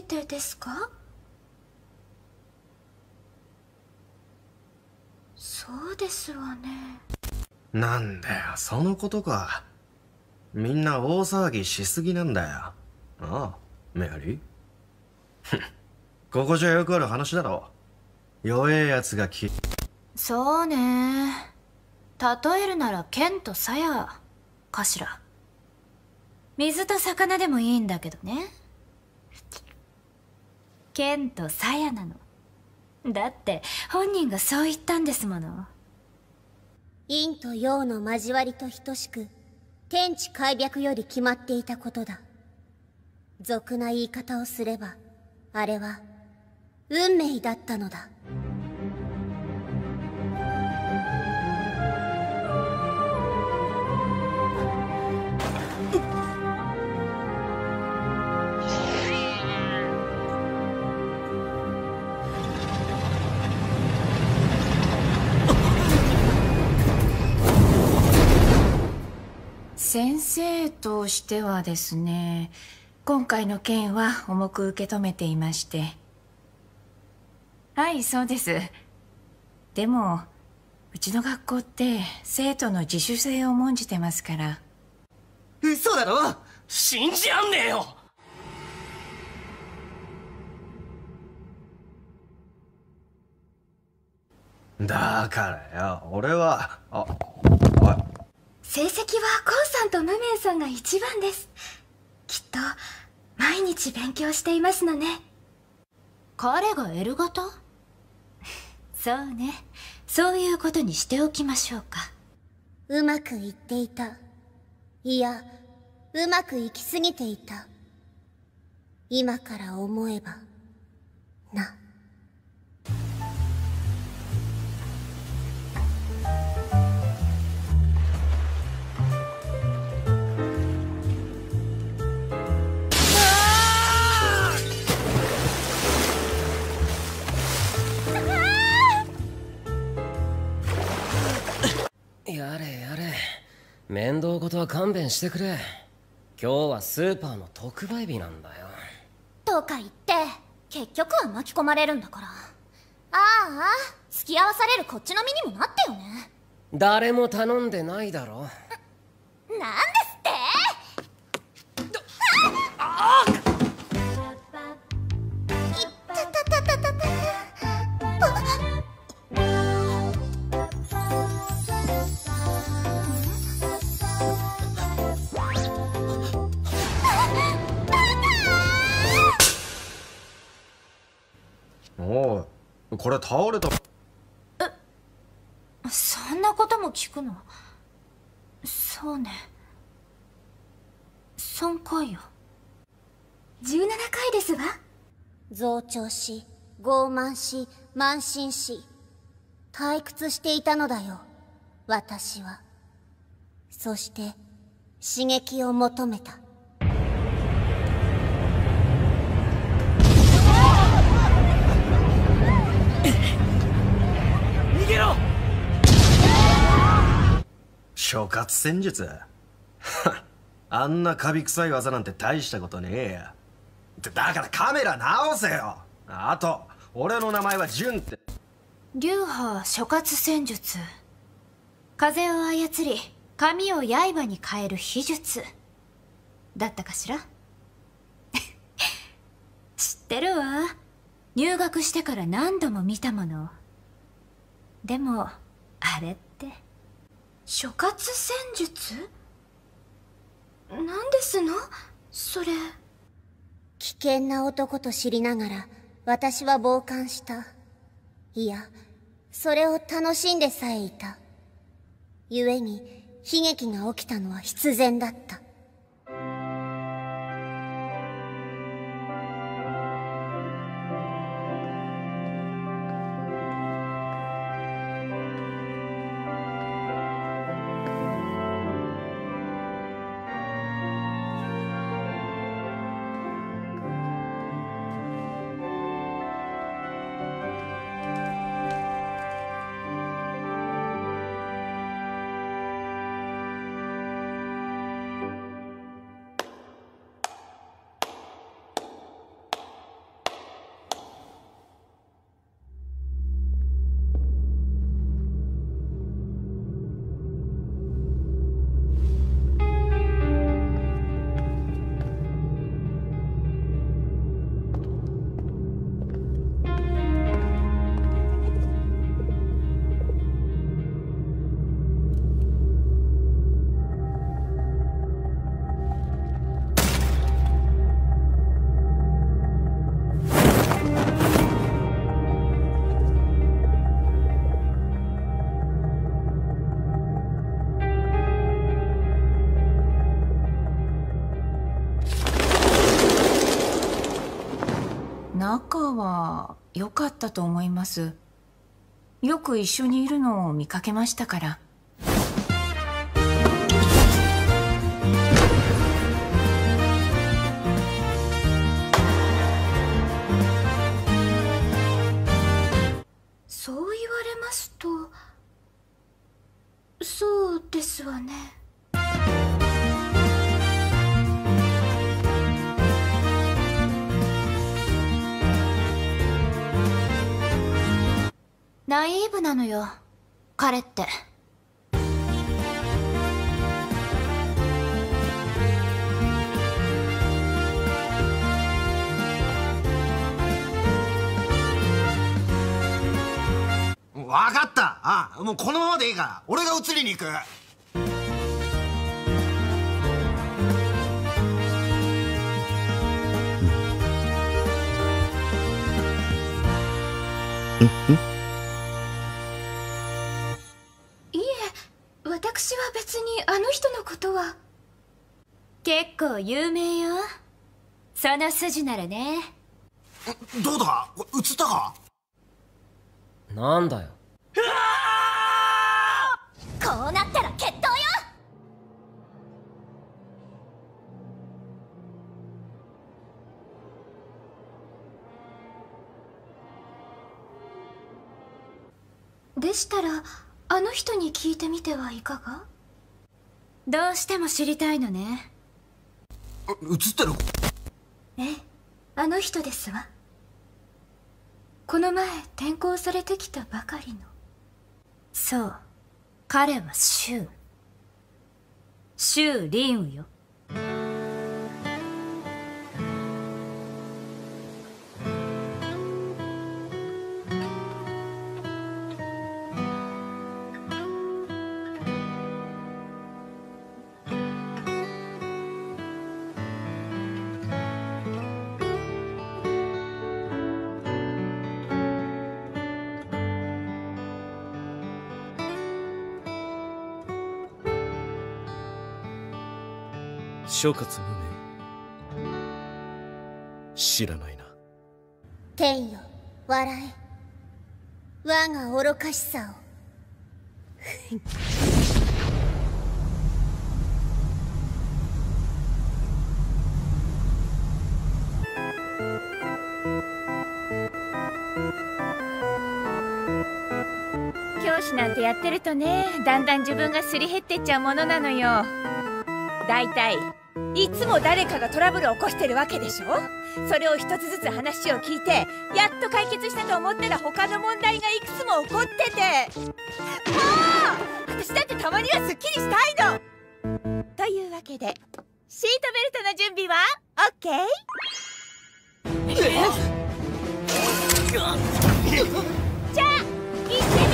てですか？そうですわね。なんだよそのことか。みんな大騒ぎしすぎなんだよ。ああメアリー？ここじゃよくある話だろ。弱えやつがきそうね。例えるならケンとサヤかしら。水と魚でもいいんだけどね剣と鞘なの。だって本人がそう言ったんですもの。陰と陽の交わりと等しく天地開闢より決まっていたことだ。俗な言い方をすればあれは運命だったのだ。先生としてはですね今回の件は重く受け止めていまして。はいそうです。でもうちの学校って生徒の自主性を重んじてますから。嘘だろ？信じらんねえよ！だからよ俺はあ成績はコウさんとムメンさんが一番です。きっと毎日勉強していますのね。彼が L 型？そうね。そういうことにしておきましょうか。うまくいっていた。いやうまくいきすぎていた。今から思えばなやれやれ。面倒事は勘弁してくれ。今日はスーパーの特売日なんだよ。とか言って結局は巻き込まれるんだから。ああ付き合わされるこっちの身にもなってよね。誰も頼んでないだろ。なんですって？おいこれ倒れた。そんなことも聞くの？そうね。3回よ。17回ですわ増長し傲慢し慢心し退屈していたのだよ。私は。そして刺激を求めた逃げろ！諸葛戦術？あんなカビ臭い技なんて大したことねえや。だからカメラ直せよ！あと俺の名前はジュンって。流派諸葛戦術。風を操り髪を刃に変える秘術。だったかしら？知ってるわ。入学してから何度も見たものでもあれって。諸葛戦術？何ですの？それ。危険な男と知りながら私は傍観した。いやそれを楽しんでさえいた。故に悲劇が起きたのは必然だった。良かったと思います。よく一緒にいるのを見かけましたから。そう言われますとそうですわね。ナイーブなのよ。彼って。わかった。あもうこのままでいいから。俺が移りに行く。い私は別にあの人のことは。結構有名よ。その筋ならね。どうだ？映ったか？なんだよ。こうなったら決闘よ。でしたらあの人に聞いてみてはいかが？どうしても知りたいのね。映ってる？ええあの人ですわ。この前転校されてきたばかりの。そう彼はシュウ。シュウ・リンウよ諸葛無名知らないな。天よ笑え。我が愚かしさを。教師なんてやってるとねだんだん自分がすり減ってっちゃうものなのよ。だいたいいつも誰かがトラブルを起こしてるわけでしょ？それを一つずつ話を聞いてやっと解決したと思ったら他の問題がいくつも起こってて。もう！私だってたまにはすっきりしたいの！というわけでシートベルトの準備は？OK? じゃあ行ってみ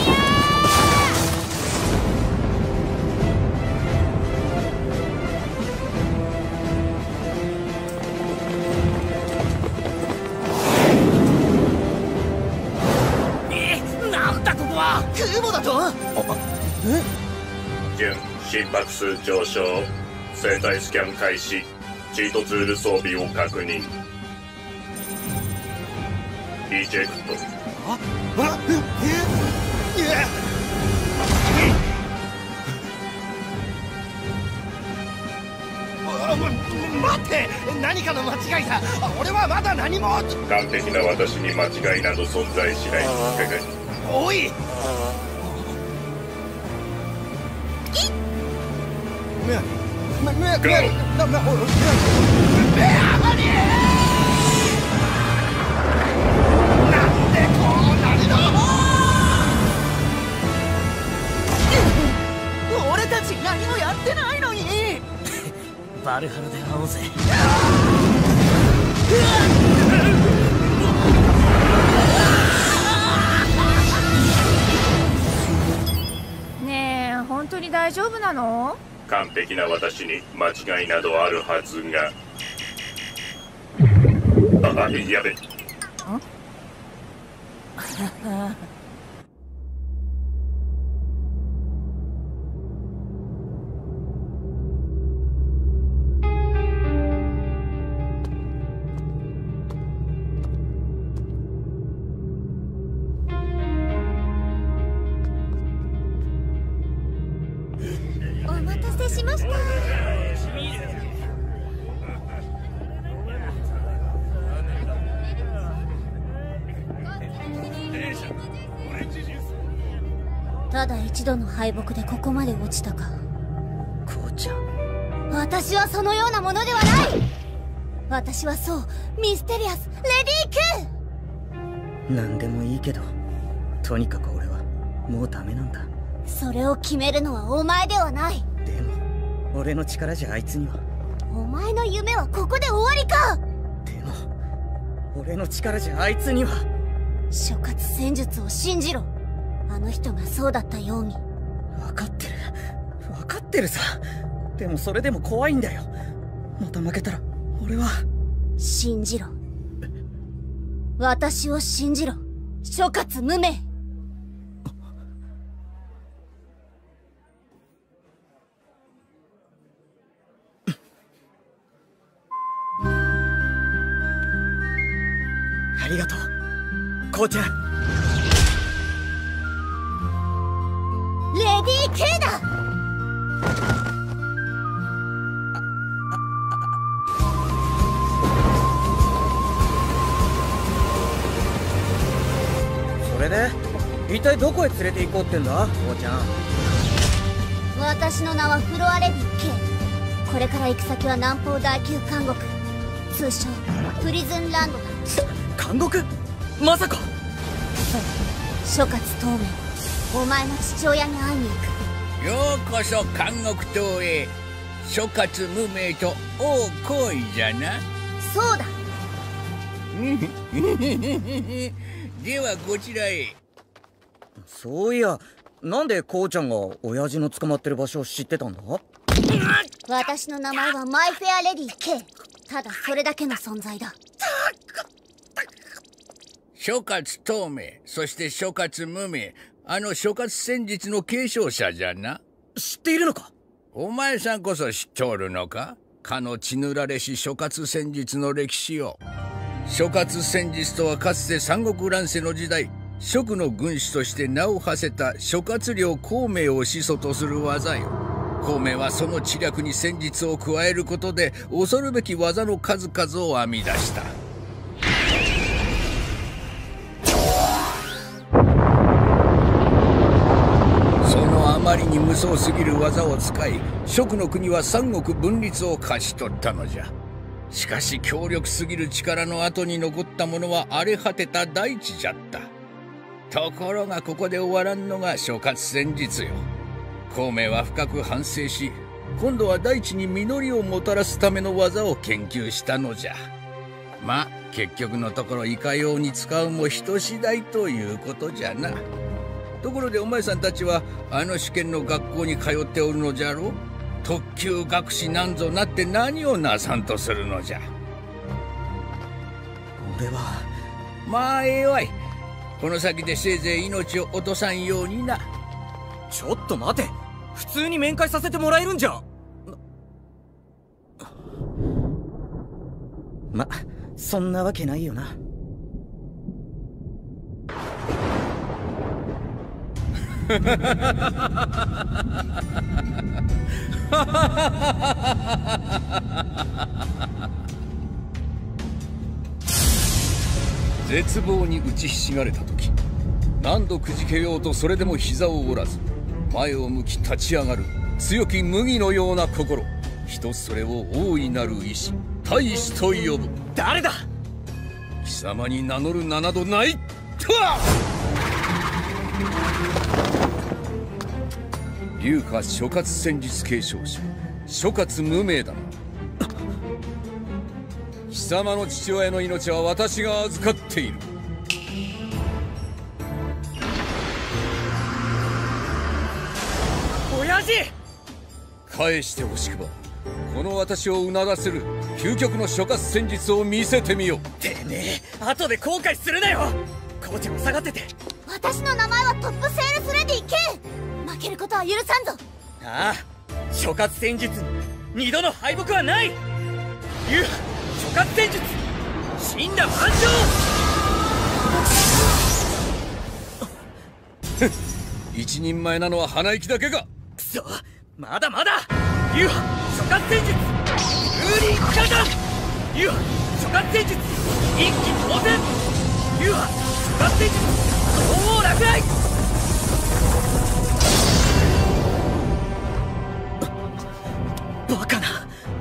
空母だと？準心拍数上昇生体スキャン開始チートツール装備を確認。リジェクト待って何かの間違いだ。俺はまだ何も。完璧な私に間違いなど存在しない。おい。俺たち何もやってないのにバルハラで会おうぜ。うねえ本当に大丈夫なの？完璧な私に間違いなどあるはずが。あやべ。た敗北でここまで落ちたか。こうちゃん。私はそのようなものではない。私はそうミステリアスレディー・ク。何でもいいけどとにかく俺はもうダメなんだ。それを決めるのはお前ではない。でも俺の力じゃあいつには。お前の夢はここで終わりか。でも俺の力じゃあいつには。諸葛戦術を信じろ。あの人がそうだったように分かってる。分かってるさ。でもそれでも怖いんだよ。また負けたら俺は。信じろ。私を信じろ。諸葛無名。ありがとう。こうレディー・ケイだ。それで？一体どこへ連れて行こうってんだ？こうちゃん。私の名はフロア・レディ・ケイ。これから行く先は南方第九監獄。通称プリズンランドだ。監獄？まさか。諸葛東明お前の父親に会いに行くようこそ監獄島へ諸葛無名と王行為じゃな。そうだ。ではこちらへ。そういやなんでこうちゃんが親父の捕まってる場所を知ってたんだ？私の名前はマイフェア・レディ・ケイただそれだけの存在だ。諸葛東明そして諸葛無名あの諸葛戦術の継承者じゃな。知っているのか？お前さんこそ知っておるのか？かの血塗られし諸葛戦術の歴史を。諸葛戦術とはかつて三国乱世の時代蜀の軍師として名を馳せた諸葛亮孔明を始祖とする技よ。孔明はその知略に戦術を加えることで恐るべき技の数々を編み出したに無双すぎる技を使い蜀の国は三国分立を勝ち取ったのじゃ。しかし強力すぎる力の後に残ったものは荒れ果てた大地じゃった。ところがここで終わらんのが諸葛戦術よ。孔明は深く反省し今度は大地に実りをもたらすための技を研究したのじゃ。まあ結局のところいかように使うも人次第ということじゃな。ところでお前さんたちはあの試験の学校に通っておるのじゃろ？特級学士なんぞなって何をなさんとするのじゃ？俺は。まあええわい。この先でせいぜい命を落とさんようにな。ちょっと待て。普通に面会させてもらえるんじゃ。まそんなわけないよな。絶望に打ちひしがれた時何度くじけようとそれでも膝を折らず前を向き立ち上がる強き麦のような心。人それを大いなる意志大使と呼ぶ。誰だ？貴様に名乗る名などないとは流派諸葛戦術継承者。諸葛無名だな。貴様の父親の命は私が預かっている。親父！返してほしくばこの私をうならせる究極の諸葛戦術を見せてみよう。てめえ後で後悔するなよ！コーチも下がってて。私の名前はトップセールスレディ K 負けることは許さんぞ。ああ諸葛戦術に二度の敗北はない。流派諸葛戦術死んだ万丈。一人前なのは鼻息だけか。くそまだまだ。流派諸葛戦術風林火山流派諸葛戦術一気当然。流派諸葛戦術鳳凰落雷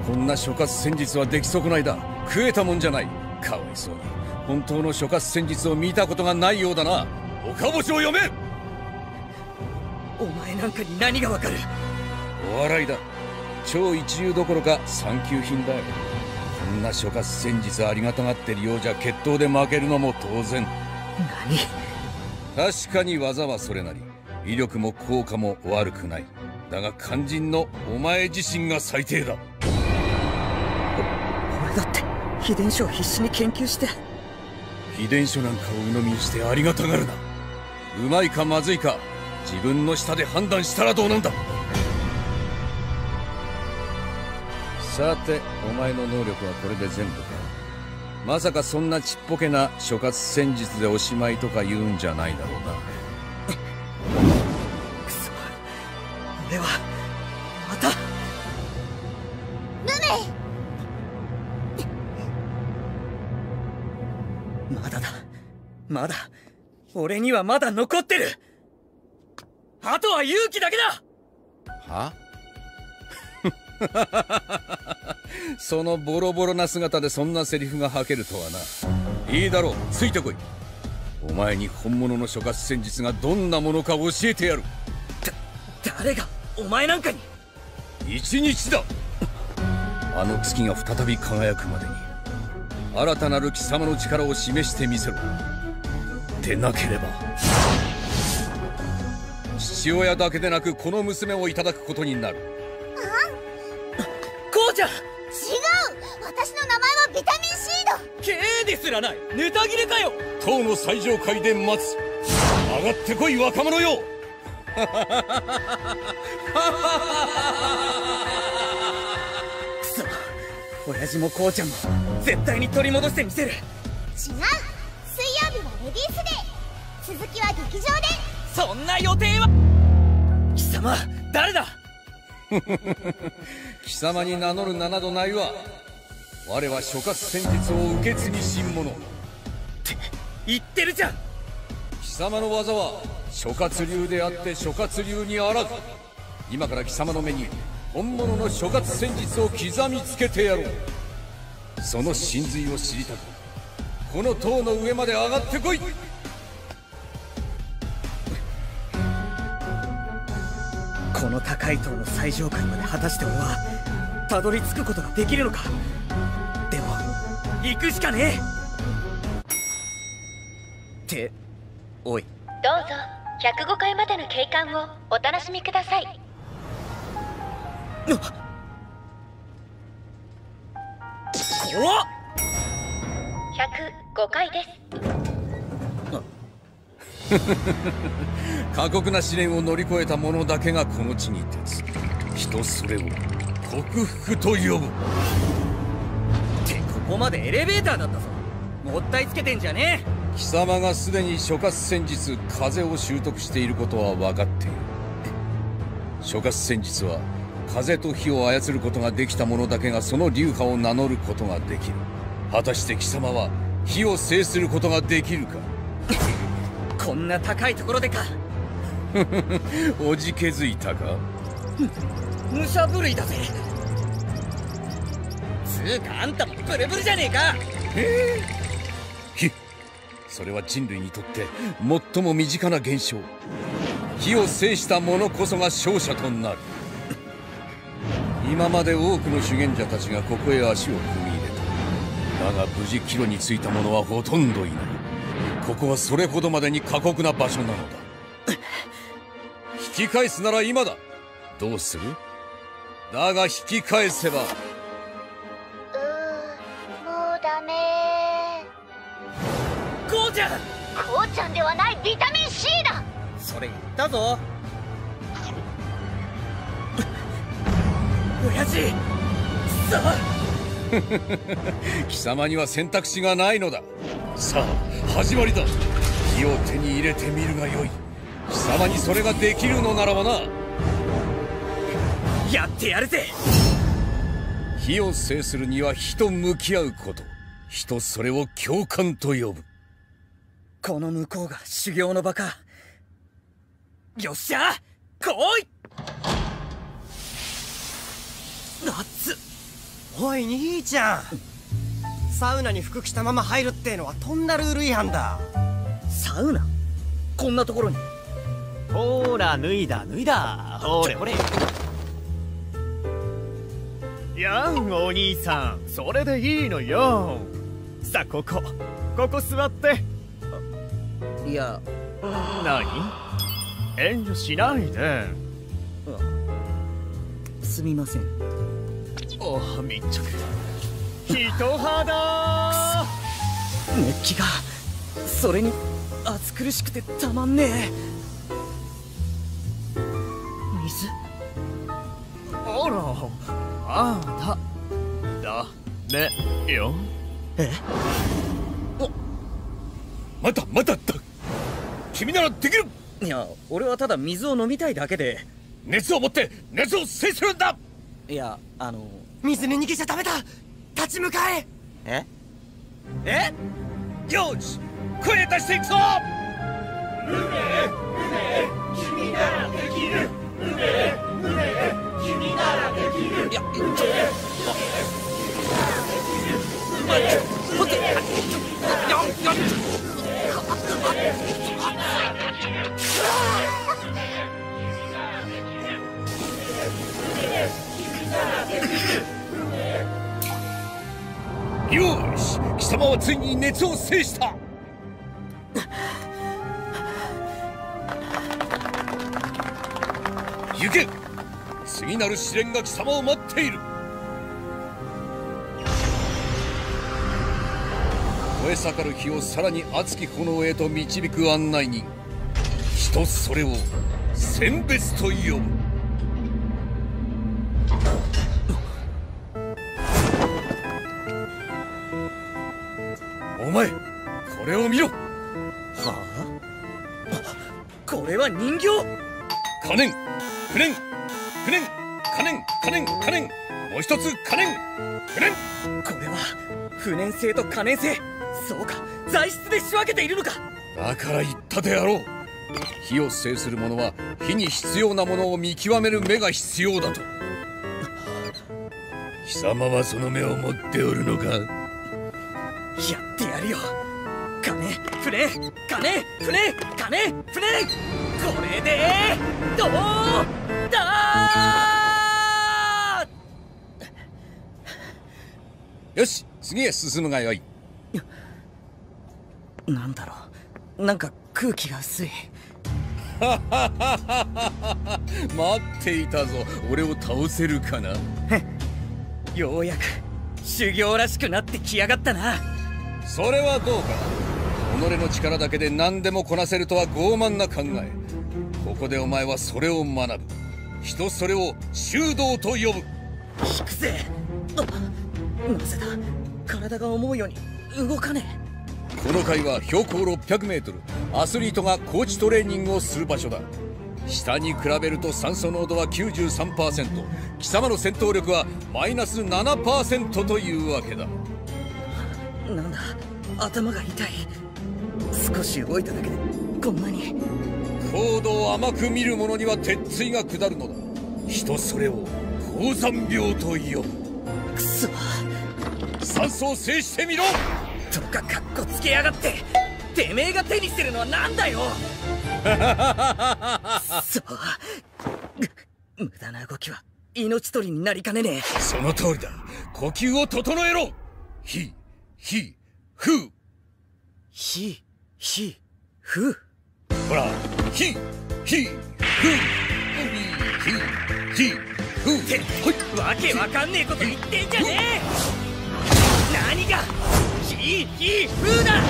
こんな諸葛戦術は出来損ないだ。食えたもんじゃない。かわいそうに。本当の諸葛戦術を見たことがないようだな。岡星を読め。お前なんかに何がわかる。お笑いだ。超一流どころか三級品だよ。こんな諸葛戦術ありがたがってるようじゃ決闘で負けるのも当然。何？確かに技はそれなり。威力も効果も悪くない。だが肝心のお前自身が最低だ秘伝書を必死に研究して秘伝書なんかを鵜呑みにしてありがたがるなうまいかまずいか自分の舌で判断したらどうなんださてお前の能力はこれで全部かまさかそんなちっぽけな諸葛戦術でおしまいとか言うんじゃないだろうなくそ俺はまだ。俺にはまだ残ってる。あとは勇気だけだ。は？そのボロボロな姿でそんなセリフが吐けるとはな。いいだろう。ついてこい。お前に本物の諸葛戦術がどんなものか教えてやる。誰が？お前なんかに。一日だ。あの月が再び輝くまでに新たなる貴様の力を示してみせろでなければ。父親だけでなくこの娘をいただくことになる。こうちゃ！ん違う！私の名前はビタミン C だ K ですらない。ネタ切れかよ！塔の最上階で待つ。上がってこい若者よ！くそ親父もこうちゃんも絶対に取り戻してみせる。違う！水曜日はレディースデー続きは劇場で。そんな予定は。貴様誰だ？貴様に名乗る名などないわ。我は諸葛戦術を受け継ぎし者。言ってるじゃん。貴様の技は諸葛流であって諸葛流にあらず。今から貴様の目に本物の諸葛戦術を刻みつけてやろう。その真髄を知りたくこの塔の上まで上がってこいこの高い塔の最上階まで果たして俺はたどり着くことができるのか？でも行くしかねえ！っておい。どうぞ。105階までの景観をお楽しみください。怖っ！105階です 過酷な試練を乗り越えた者だけがこの地に立つ。人それを克服と呼ぶ。ってここまでエレベーターだったぞ。もったいつけてんじゃね貴様がすでに諸葛戦術風を習得していることは分かっている。諸葛戦術は風と火を操ることができた者だけがその流派を名乗ることができる。果たして貴様は火を制することができるか。えこんな高いところでか。おじけづいたか？武者震いだぜ。つうかあんたもブルブルじゃねえか。え？え火それは人類にとって最も身近な現象。火を制した者こそが勝者となる。今まで多くの修験者たちがここへ足を踏み入れた。だが無事帰路に着いた者はほとんどいないここはそれほどまでに過酷な場所なのだ。引き返すなら今だ。どうする？だが引き返せば。うーもうダメ。こうちゃん！こうちゃんではないビタミン C だ。それ言ったぞ。親父！さあ 貴様には選択肢がないのだ。さあ始まりだ。火を手に入れてみるがよい。貴様にそれができるのならばな。やってやるぜ。火を制するには火と向き合うこと。人それを共感と呼ぶ。この向こうが修行の場か。よっしゃ来い。熱っおい兄ちゃん。サウナに服着たまま入るってのはとんだルール違反だ。サウナ？こんなところに？ほら脱いだ脱いだ。ほれほれ。やんお兄さん。それでいいのよ。さあここ。ここ座って。いや。何？遠慮しないで。すみませんお密着人肌熱気がそれに暑苦しくてたまんねえ。水？あらあだだめよ。え？まだまだだ。君ならできる。いや俺はただ水を飲みたいだけで。熱を持って熱を制するんだ。いやあの水に逃げちゃダメだ。立ち向かえ。え？え？よし声出していくぞ。君ならできる。君ならできる。いやちょっとよし貴様はついに熱を制した。行け。次なる試練が貴様を待っている。燃え盛る火をさらに熱き炎へと導く案内人。人それを選別と呼ぶ。お前これを見ろ。はあ？これは人形。可燃不燃不燃可燃可燃可燃もう一つ可燃不燃これは不燃性と可燃性そうか材質で仕分けているのか。だから言ったであろう。火を制する者は火に必要なものを見極める目が必要だと貴様はその目を持っておるのか？やってやるよ。金不燃金不燃金不燃これでどうだ？よし次へ進むがよい。なんだろう。なんか空気が薄い。待っていたぞ。俺を倒せるかな？ようやく修行らしくなってきやがったな。それはどうか己の力だけで何でもこなせるとは傲慢な考え。ここでお前はそれを学ぶ。人それを修道と呼ぶ。引くぜ。あなぜだ。体が思うように動かねこの階は標高 600m アスリートが高地トレーニングをする場所だ下に比べると酸素濃度は93%貴様の戦闘力はマイナス7%というわけだ。えなんだ？頭が痛い。少し動いただけでこんなに。高度を甘く見る者には鉄椎が下るのだ。人それを高山病と呼ぶ。くそ酸素を制してみろ。とかかっこつけやがって。てめえが手にしてるのはなんだよそう無駄な動きは命取りになりかねねえ。その通りだ。呼吸を整えろ。ひひふ。うひひふ。うほらひひふ。うひひふ。うってわけわかんねえこと言ってんじゃねえ。何がひひふうだ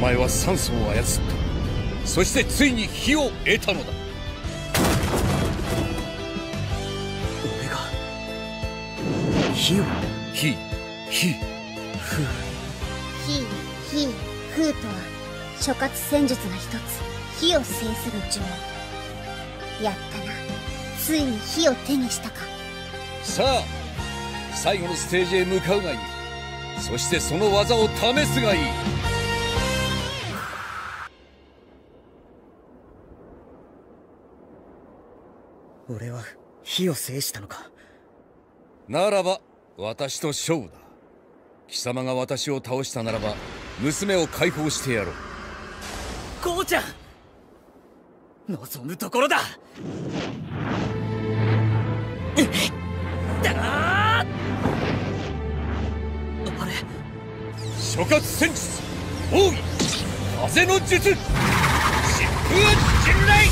前は酸素を操った。そしてついに火を得たのだ。俺が。火を。火火。ふう。火火風とは諸葛戦術の一つ。火を制する呪文。やったな。ついに火を手にしたか。さあ最後のステージへ向かうがいい。そしてその技を試すがいい俺は火を制したのか？ならば私と勝負だ。貴様が私を倒したならば娘を解放してやろう。こうちゃん！望むところだ！だなあれ？諸葛戦術奥義風の術疾風陣雷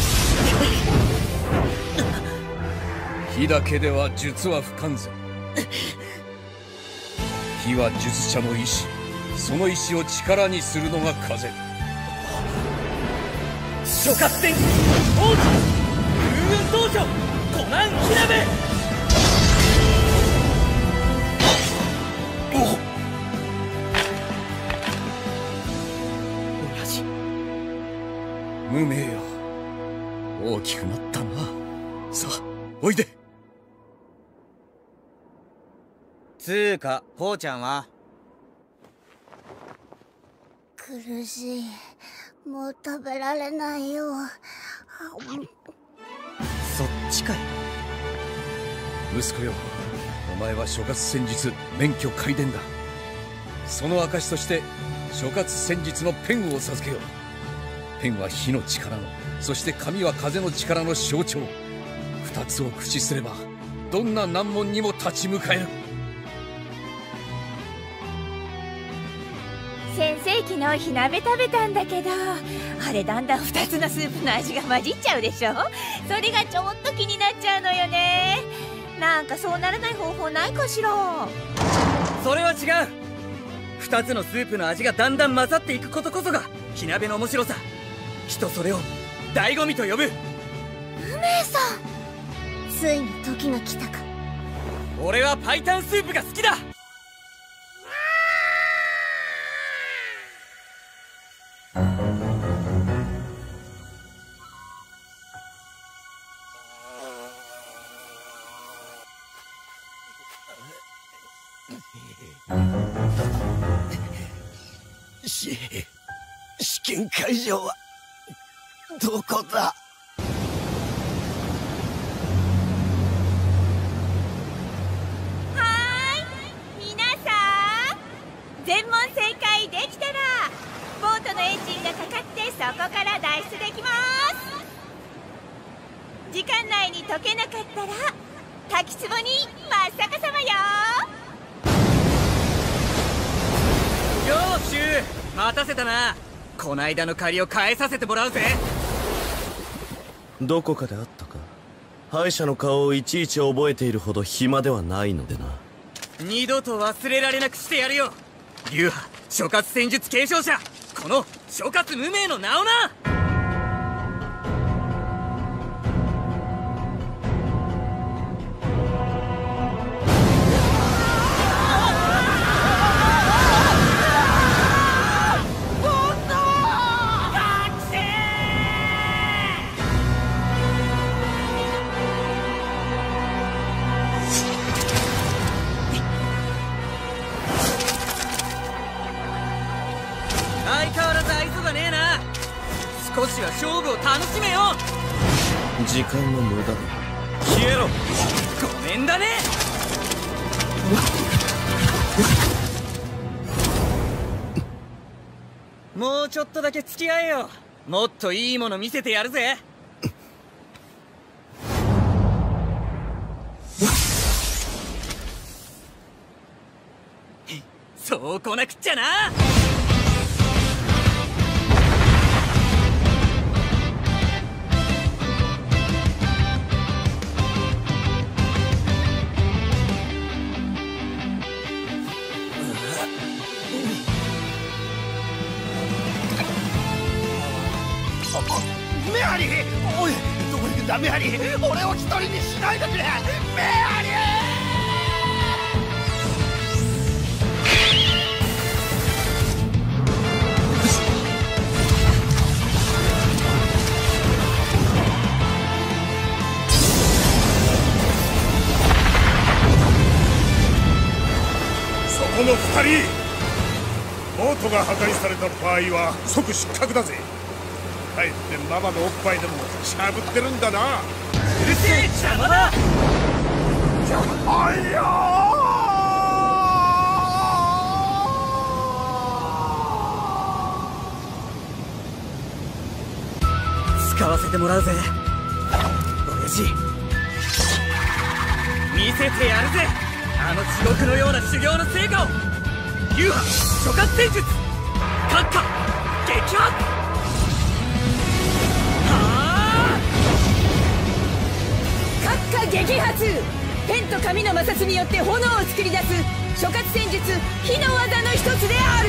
火だけでは術は不完全。火は術者の意志。その意志を力にするのが風。諸葛戦術王子風雲道場コナン火鍋親父無名よ。大きくなったな。さあおいでつーかこうちゃんは？苦しい。もう食べられないよ。そっちかい。息子よお前は諸葛戦術免許皆伝だ。その証として諸葛戦術のペンを授けよう。ペンは火の力のそして紙は風の力の象徴。二つを駆使すればどんな難問にも立ち向かえる先生昨日火鍋食べたんだけどあれだんだん2つのスープの味が混じっちゃうでしょ？それがちょっと気になっちゃうのよね。なんかそうならない方法ないかしら？それは違う。2つのスープの味がだんだん混ざっていくことこそが火鍋の面白さ。人それを醍醐味と呼ぶ。無名さんついに時が来たか。俺はパイタンスープが好きだ会場はどこだ？はーい皆さん全問正解できたらボートのエンジンがかかってそこから脱出できます。時間内に解けなかったら滝壺に真っ逆さまよ。よーしゅう待たせたなこないだの借りを返させてもらうぜ。どこかであったか？敗者の顔をいちいち覚えているほど暇ではないのでな。二度と忘れられなくしてやるよ。流派諸葛戦術継承者。この諸葛無名の名をな付き合えよ。もっといいもの見せてやるぜ。そうこなくっちゃな。だメアリー俺を一人にしないでくれメアリそこの二人ボートが破壊された場合は即失格だぜ。帰ってママのおっぱいでもしゃぶってるんだな。うるせえ邪魔だ。はいよ使わせてもらうぜ。親父。見せてやるぜ。あの地獄のような修行の成果を。流派諸葛戦術。閣下撃破撃発ペンと紙の摩擦によって炎を作り出す諸葛戦術火の技の一つである。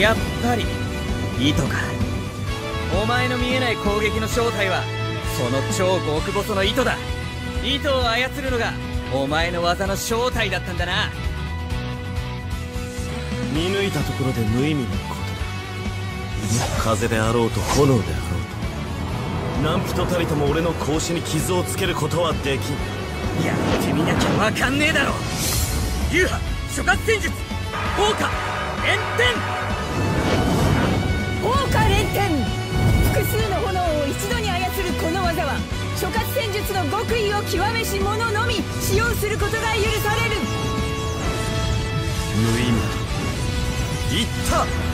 やっぱり糸か。お前の見えない攻撃の正体はその超極細の糸だ。糸を操るのがお前の技の正体だったんだな。見抜いたところで無意味なことだ。風であろうと炎であろうと。何人たりとも俺の格子に傷をつけることはできん。やってみなきゃわかんねえだろ。流派諸葛戦術効果炎天術の極意を極めし者のみ使用することが許される。無意味だ言った。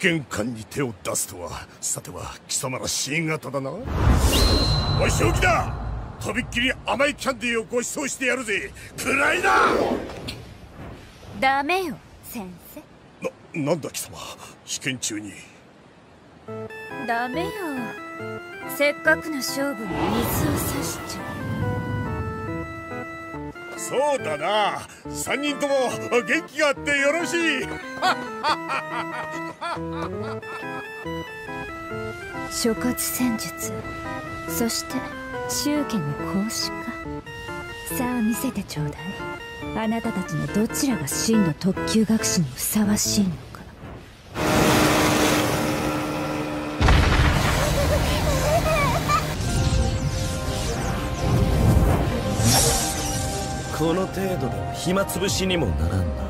被験官に手を出すとはさては貴様ら C 型だな。おい正気だ。とびっきり甘いキャンディーをご馳走してやるぜ。プライだダメよ先生。ななんだ貴様。試験中に。ダメよ。せっかくの勝負に水を差しちゃそうだな。三人とも元気があってよろしい。諸葛戦術そして宗家の孔子か。さあ見せてちょうだい。あなたたちのどちらが真の特級学士にふさわしいの？この程度では暇つぶしにもならんな。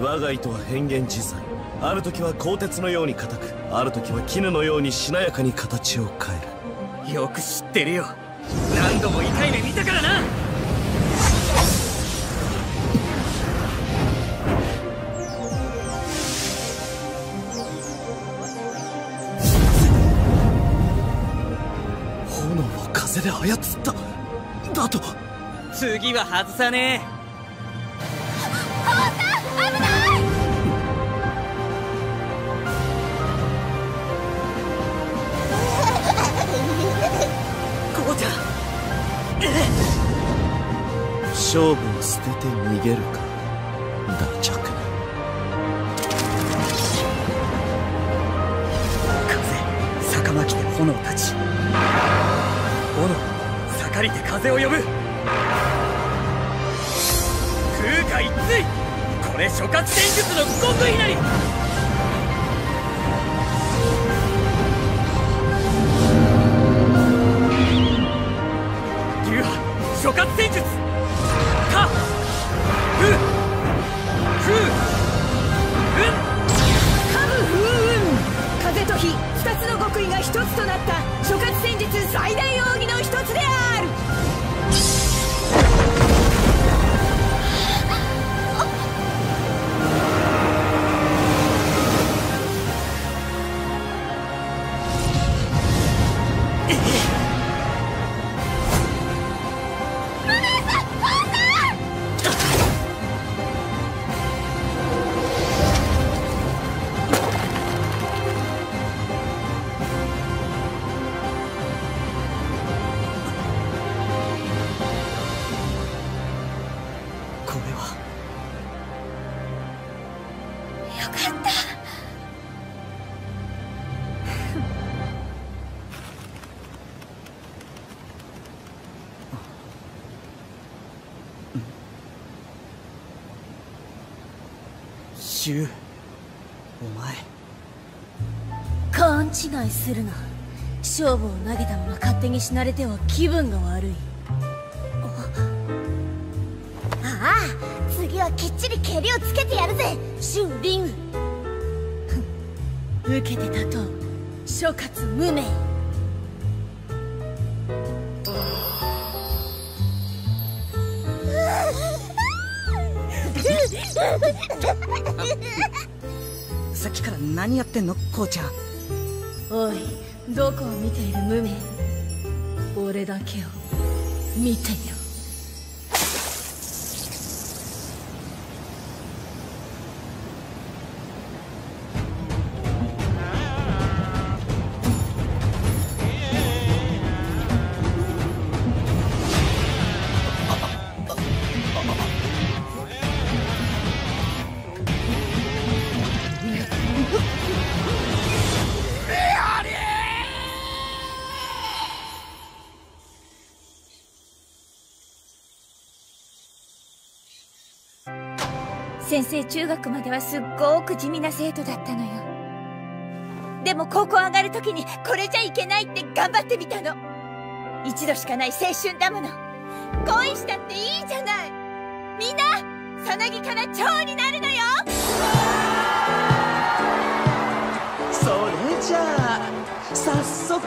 我が糸は変幻自在。ある時は鋼鉄のように硬くある時は絹のようにしなやかに形を変える。よく知ってるよ。何度も痛い目見たからな。炎を風で操った次は外さねえ。こうちゃ。ん勝負を捨てて逃げるか。ダチャク風逆巻きて炎たち。炎盛りて風を呼ぶ空海ついこれ諸葛戦術の極意なりするな。勝負を投げたまま勝手に死なれては気分が悪い。ああ次はきっちり蹴りをつけてやるぜ。シュウリン。ウ 受けて立とう。諸葛無名。さっきから何やってんのこうちゃん見ている無名。俺だけを見ている。中学まではすっごく地味な生徒だったのよ。でも高校上がる時にこれじゃいけないって頑張ってみたの。一度しかない青春だもの。恋したっていいじゃない。みんなさなぎから蝶になるのよ。それじゃあ早速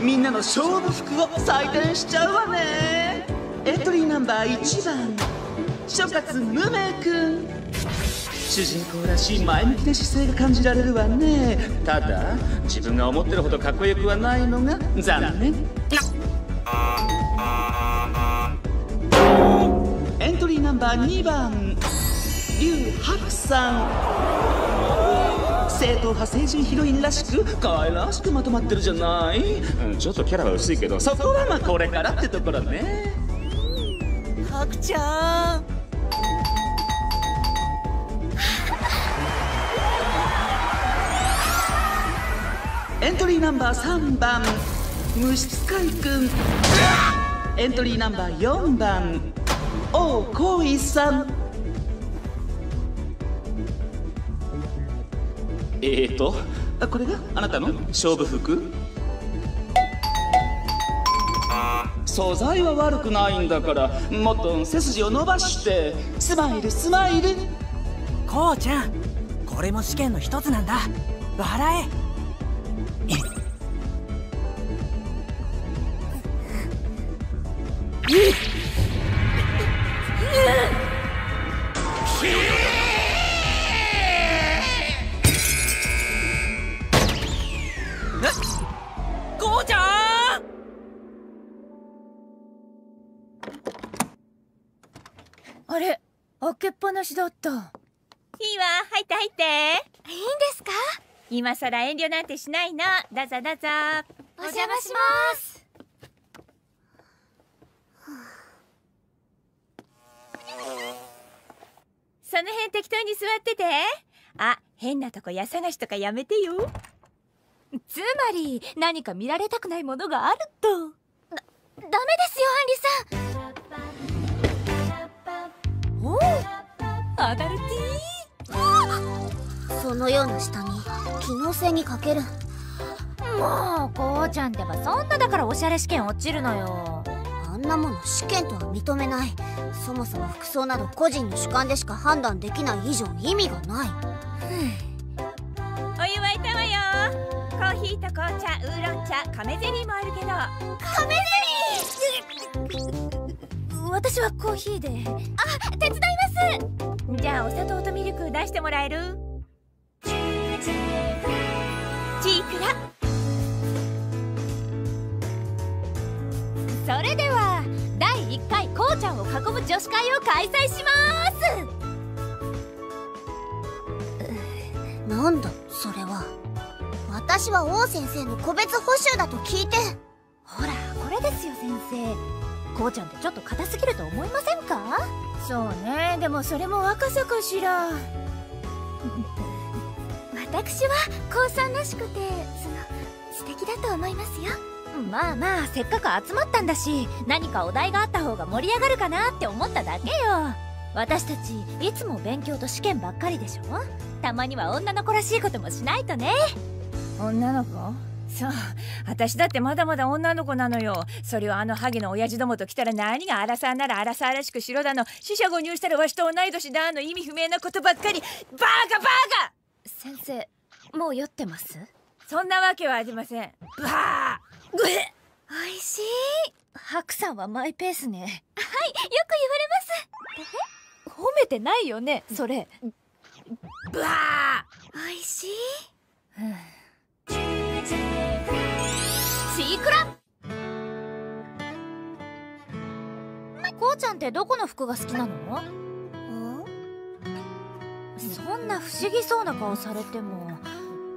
みんなの勝負服を採点しちゃうわね。エントリーナンバー1番。諸葛無名くん主人公らしい前向きな姿勢が感じられるわね。ただ自分が思ってるほどかっこよくはないのが残念。エントリーナンバー2番。劉白さん。正統派青春ヒロインらしく可愛らしくまとまってるじゃない。うんちょっとキャラは薄いけど。そこはまあこれからってところね。ハクちゃんエントリーナンバー3番。虫使いくんエントリーナンバー4番。王光一さん。えーと。これが？あなたの？勝負服？素材は悪くないんだからもっと背筋を伸ばして。スマイルスマイル。こうちゃん。これも試験の一つなんだ。笑えあれ開けっぱなしだった。いいわ入って入って。いいんですか？今さら遠慮なんてしないの。どうぞどうぞ。お邪魔します。その辺適当に座ってて。あ変なとこ家探しとかやめてよ。つまり何か見られたくないものがあると。ダダメですよアンリさん。おおアダルテそのような下に機能性に欠ける。もうこうちゃんってばそんなだからおしゃれ試験落ちるのよ。あんなもの試験とは認めない。そもそも服装など個人の主観でしか判断できない以上意味がない。お湯沸いたわよ。コーヒーと紅茶ウーロン茶亀ゼリーもあるけど。亀私はコーヒーで。あ手伝います。じゃあお砂糖とミルク出してもらえる？チークラ。それでは第1回こうちゃんを囲む女子会を開催します。なんだそれは。私は王先生の個別補習だと聞いて。ほらこれですよ先生。こうちゃんってちょっと硬すぎると思いませんか？そうねでもそれも若さかしら 私は高さんらしくてその素敵だと思いますよ。まあまあせっかく集まったんだし何かお題があった方が盛り上がるかなって思っただけよ。私たちいつも勉強と試験ばっかりでしょ？たまには女の子らしいこともしないとね。女の子？そう私だってまだまだ女の子なのよ。それをあのハゲの親父どもと来たら何がアラサーならアラサーらしくしろだの死者誤入したらわしと同い年だの意味不明なことばっかり。バーカバーカ先生もう酔ってます？そんなわけはありません。バーぐえ？おいしい。白さんはマイペースね。はいよく言われます。え？褒めてないよねそれ。ブワーおいしい、シークラ！こうちゃんってどこの服が好きなの？そんな不思議そうな顔されても。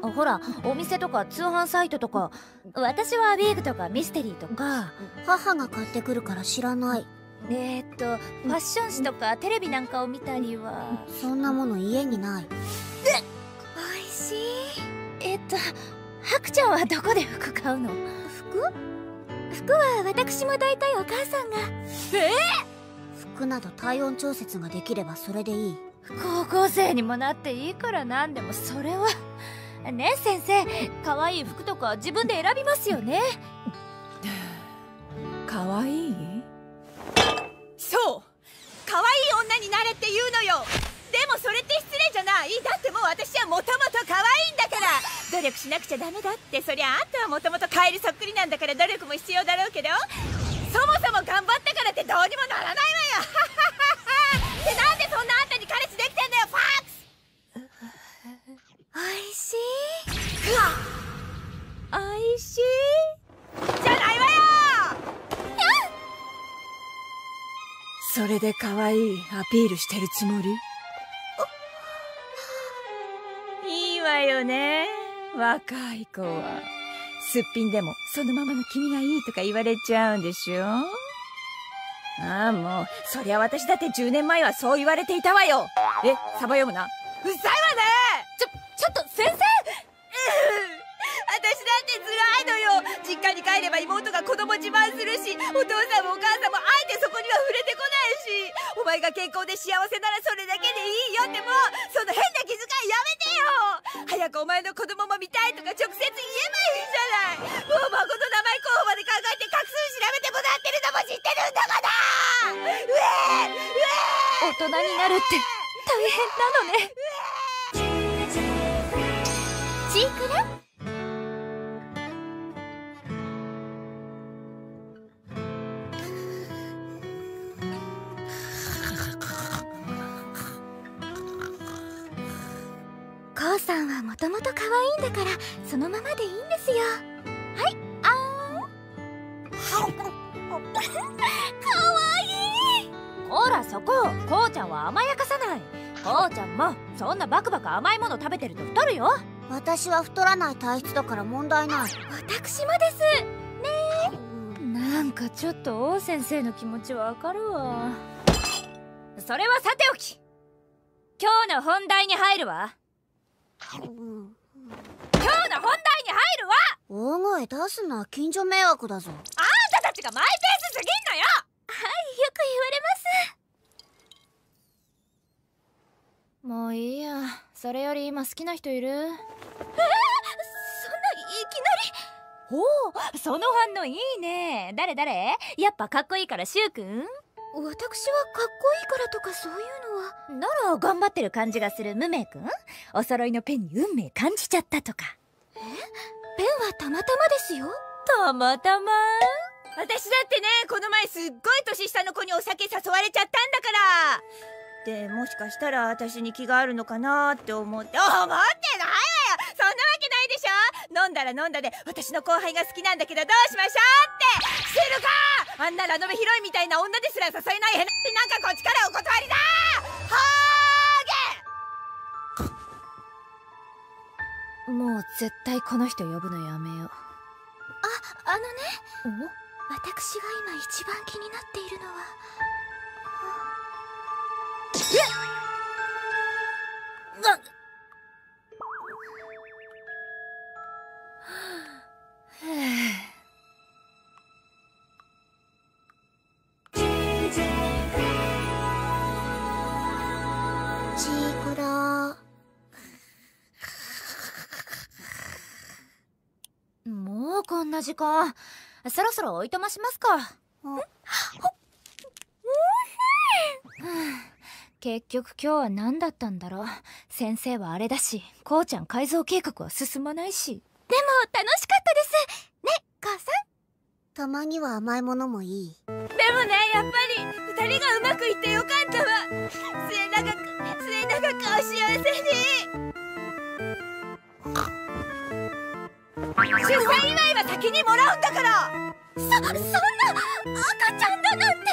あほらお店とか通販サイトとか私はビーグとかミステリーとか母が買ってくるから知らない。えー、っとファッション誌とかテレビなんかを見たりは。そんなもの家にない。おいしい。えっとハクちゃんはどこで服買うの？服？服は私も大体お母さんが。え服など体温調節ができればそれでいい高校生にもなっていいからなんでもそれは。ねえ先生可愛い服とか自分で選びますよね。可愛い？そう可愛い女になれって言うのよ。でもそれって失礼じゃない。だってもう私はもともと可愛いんだから。努力しなくちゃダメだって。そりゃあんたはもともとカエルそっくりなんだから努力も必要だろうけど。そもそも頑張ったからってどうにもならないわよ。ってなんでそんなに彼氏できてんだよファックス！おいしい？おいしい？じゃないわよ！それで可愛いアピールしてるつもり？いいわよね。若い子は。すっぴんでもそのままの君がいいとか言われちゃうんでしょ？ああもうそりゃ私だって10年前はそう言われていたわよ。えサバ読むな。うるさいわね！ちょちょっと先生 私だって辛いのよ。実家に帰れば妹が子供自慢するしお父さんもお母さんもあえてそこには触れてこないしお前が健康で幸せならそれだけでいいよってもうその変な気遣いやめてよ。早くお前の子供も見たいとか直接言えばいいじゃない。もう孫の名前候補まで考えて画数調べてもらってるのも知ってるんだから。うえうえ大人になるって大変なのね。さんはもともと可愛いんだからそのままでいいんですよ。はい。あー。んかわいいほらそこ。こうちゃんは甘やかさない。こうちゃんもそんなバクバク甘いもの食べてると太るよ。私は太らない体質だから問題ない。私もです。ねえ。なんかちょっと王先生の気持ちわかるわ。それはさておき。今日の本題に入るわ今日の本題に入るわ。大声出すな。近所迷惑だぞ。あんたたちがマイペースすぎんのよ。はいよく言われます。もういいや。それより今好きな人いる？えー、そんないきなり。おおその反応いいね。誰誰？やっぱかっこいいからシュウくん？私はかっこいいからとかそういうのは。なら頑張ってる感じがするムメイくんお揃いのペンに運命感じちゃったとか。え？ペンはたまたまですよ。たまたま。私だってねこの前すっごい年下の子にお酒誘われちゃったんだから。でもしかしたら私に気があるのかなって思って。思ってないわよ。そんなわけないでしょ飲んだら飲んだで私の後輩が好きなんだけどどうしましょうって。してるか！あんなラノベヒロインみたいな女ですら誘えない変ななんかこっちからお断りだ！はもう絶対この人呼ぶのやめよう。ああのね。私が今一番気になっているのは。えなチークラ。もうこんな時間。そろそろおいとましますか。結局今日は何だったんだろう。先生はあれだしこうちゃん改造計画は進まないし。でも楽しかったです。ね母さん？たまには甘いものもいい。でもねやっぱり二人がうまくいってよかったわ。末永く末永くお幸せに。出産祝いは先にもらうんだから。そそんな赤ちゃんだなんて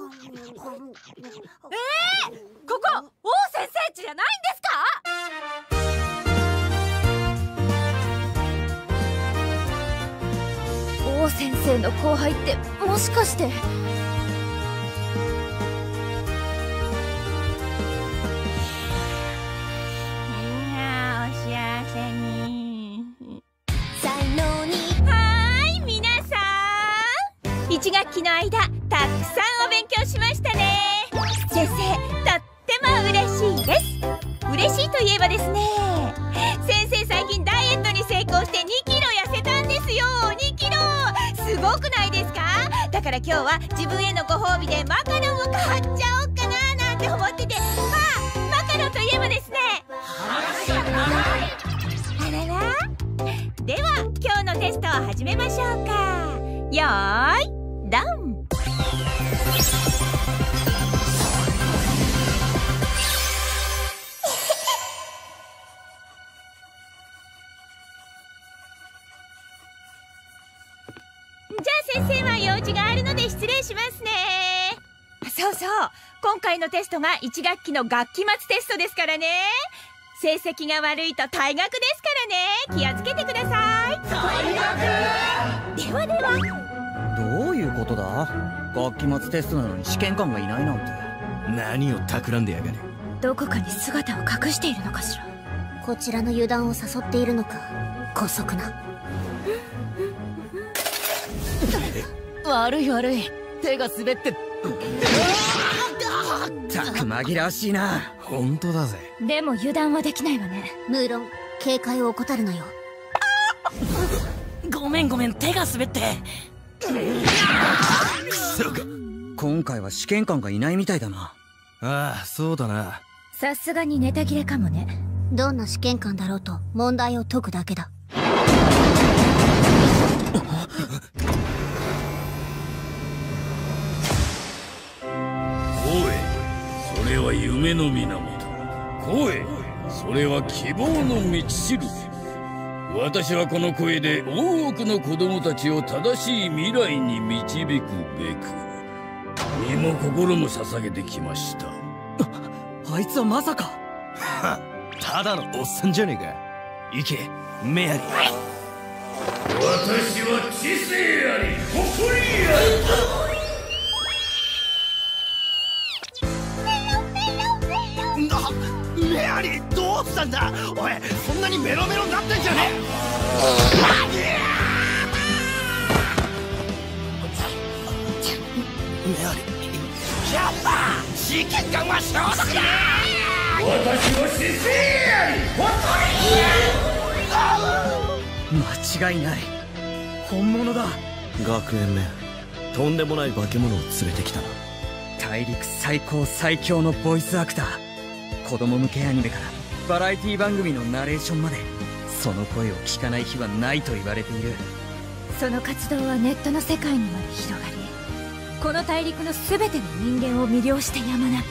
えー、ここ王先生家じゃないんですか？王先生の後輩ってもしかして。お幸せに。才能に。はーい皆さん。一学期の間たくさんお勉強しましたね。先生とっても嬉しいです。嬉しいといえばですね。先生最近ダイエットに成功して2キロ痩せたんですよ。2キロ。すごくないですか？だから今日は自分へのご褒美でマカロンを買っちゃおうかななんて思ってて。あマカロンといえばですね。あらら。では今日のテストを始めましょうか。よーいドン。じゃあ先生は用事があるので失礼しますね。そうそう。今回のテストが1学期の学期末テストですからね。成績が悪いと退学ですからね。気をつけてください。退学？ではでは。どういうことだ？学期末テストなのに試験官がいないなんて。何を企んでやがる？どこかに姿を隠しているのかしら？こちらの油断を誘っているのか？姑息な。悪い悪い。手が滑って。たく紛らわしいな。本当だぜ。でも油断はできないわね。無論警戒を怠るなよ。ごめんごめん手が滑って今回は試験官がいないみたいだな。ああそうだな。さすがにネタ切れかもね。どんな試験官だろうと問題を解くだけだ。声それは夢の源声それは希望の道しるべ私はこの声で多くの子供たちを正しい未来に導くべく身も心も捧げてきました。あいつはまさか。ただのおっさんじゃねえか。行けメアリー。私は知性あり誇りあり。なメアリーどうしたんだ。おいそんなにメロメロになってんじゃねメアリーやっぱ試験官は消毒だ私は知性あり間違いない。本物だ。学園めとんでもない化け物を連れてきたな。大陸最高最強のボイスアクター。子供向けアニメからバラエティ番組のナレーションまで。その声を聞かない日はないと言われている。その活動はネットの世界にまで広がりこの大陸の全ての人間を魅了してやまない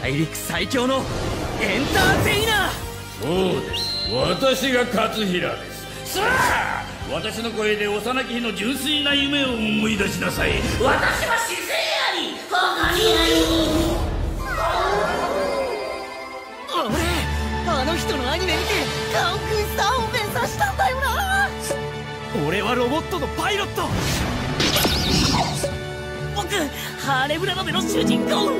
大陸最強のエンターテイナそうです。私が勝平です。さあ私の声で幼き日の純粋な夢を思い出しなさい。私は自然あり誇りあり人のアニメ見てカンフースターを目指したんだよな。俺はロボットのパイロット。僕ハーレムラノベの主人公。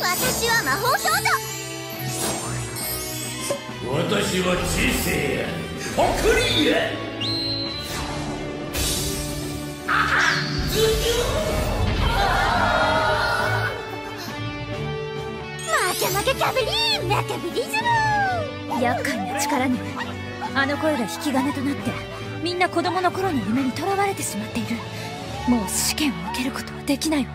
私は魔法少女。私は知性や。送りや。負け負けキャビリー負けビリズム。厄介な力ねあの声が引き金となってみんな子供の頃の夢にとらわれてしまっている。もう試験を受けることはできないわ。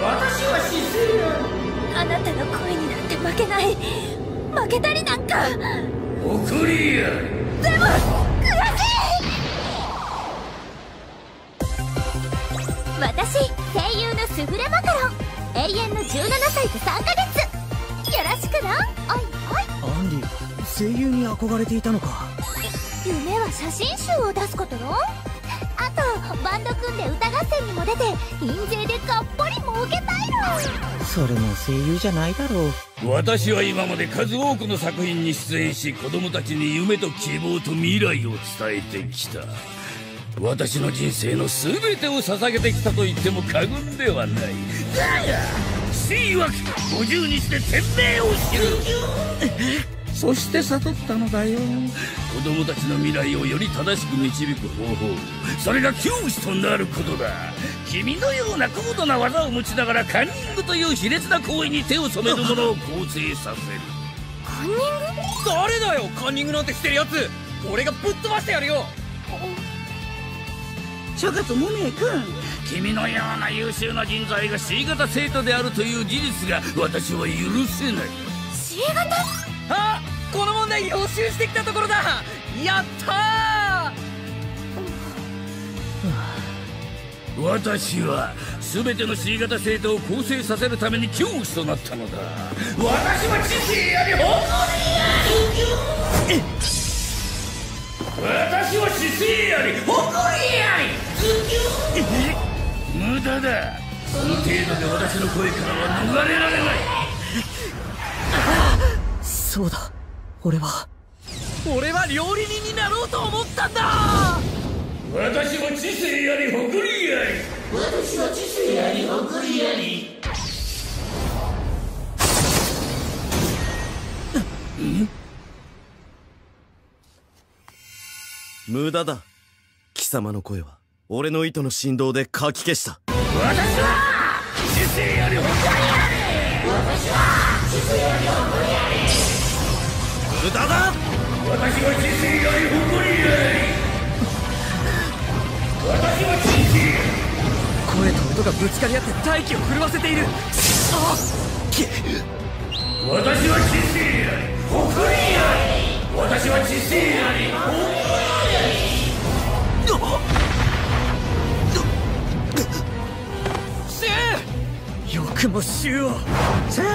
私は知性やあなたの声になんて負けない。負けたりなんか。送りや。でも悔しい私声優のスフレマカロン永遠の17歳と3ヶ月。よろしくな。おいおい。アンディ声優に憧れていたのか。夢は写真集を出すことよあとバンド組んで歌合戦にも出て印税でがっぽり儲けたいの。それも声優じゃないだろう。私は今まで数多くの作品に出演し子供たちに夢と希望と未来を伝えてきた私の人生の全てを捧げてきたと言っても過言ではない。だが死曰く50日で天命を知るそして悟ったのだよ。子供たちの未来をより正しく導く方法。それが教師となることだ。君のような高度な技を持ちながらカンニングという卑劣な行為に手を染める者を構成させる。カンニング？誰だよカンニングなんてしてるやつ俺がぶっ飛ばしてやるよ。諸葛無名君。君のような優秀な人材が C 型生徒であるという事実が私は許せない。C 型？あこの問題予習してきたところだ。やったー！私は全ての C 型生徒を構成させるために教師となったのだ。私は知性より誇りや私は知性より誇りや無駄だ。この程度で私の声からは逃れられない。そうだ。俺は。俺は料理人になろうと思ったんだ。私は知性より誇りあり私は知性より誇りあり無駄だ。貴様の声は俺の糸の振動でかき消した。私は知性より誇りあり。私は知性より誇りあり。無駄だ私は知性より誇り。あり私は知性声と音がぶつかり合って大気を震わせている。あ私は知性あり誇りあり。私は知性あり誇り。シュウよくもシュウを。さあ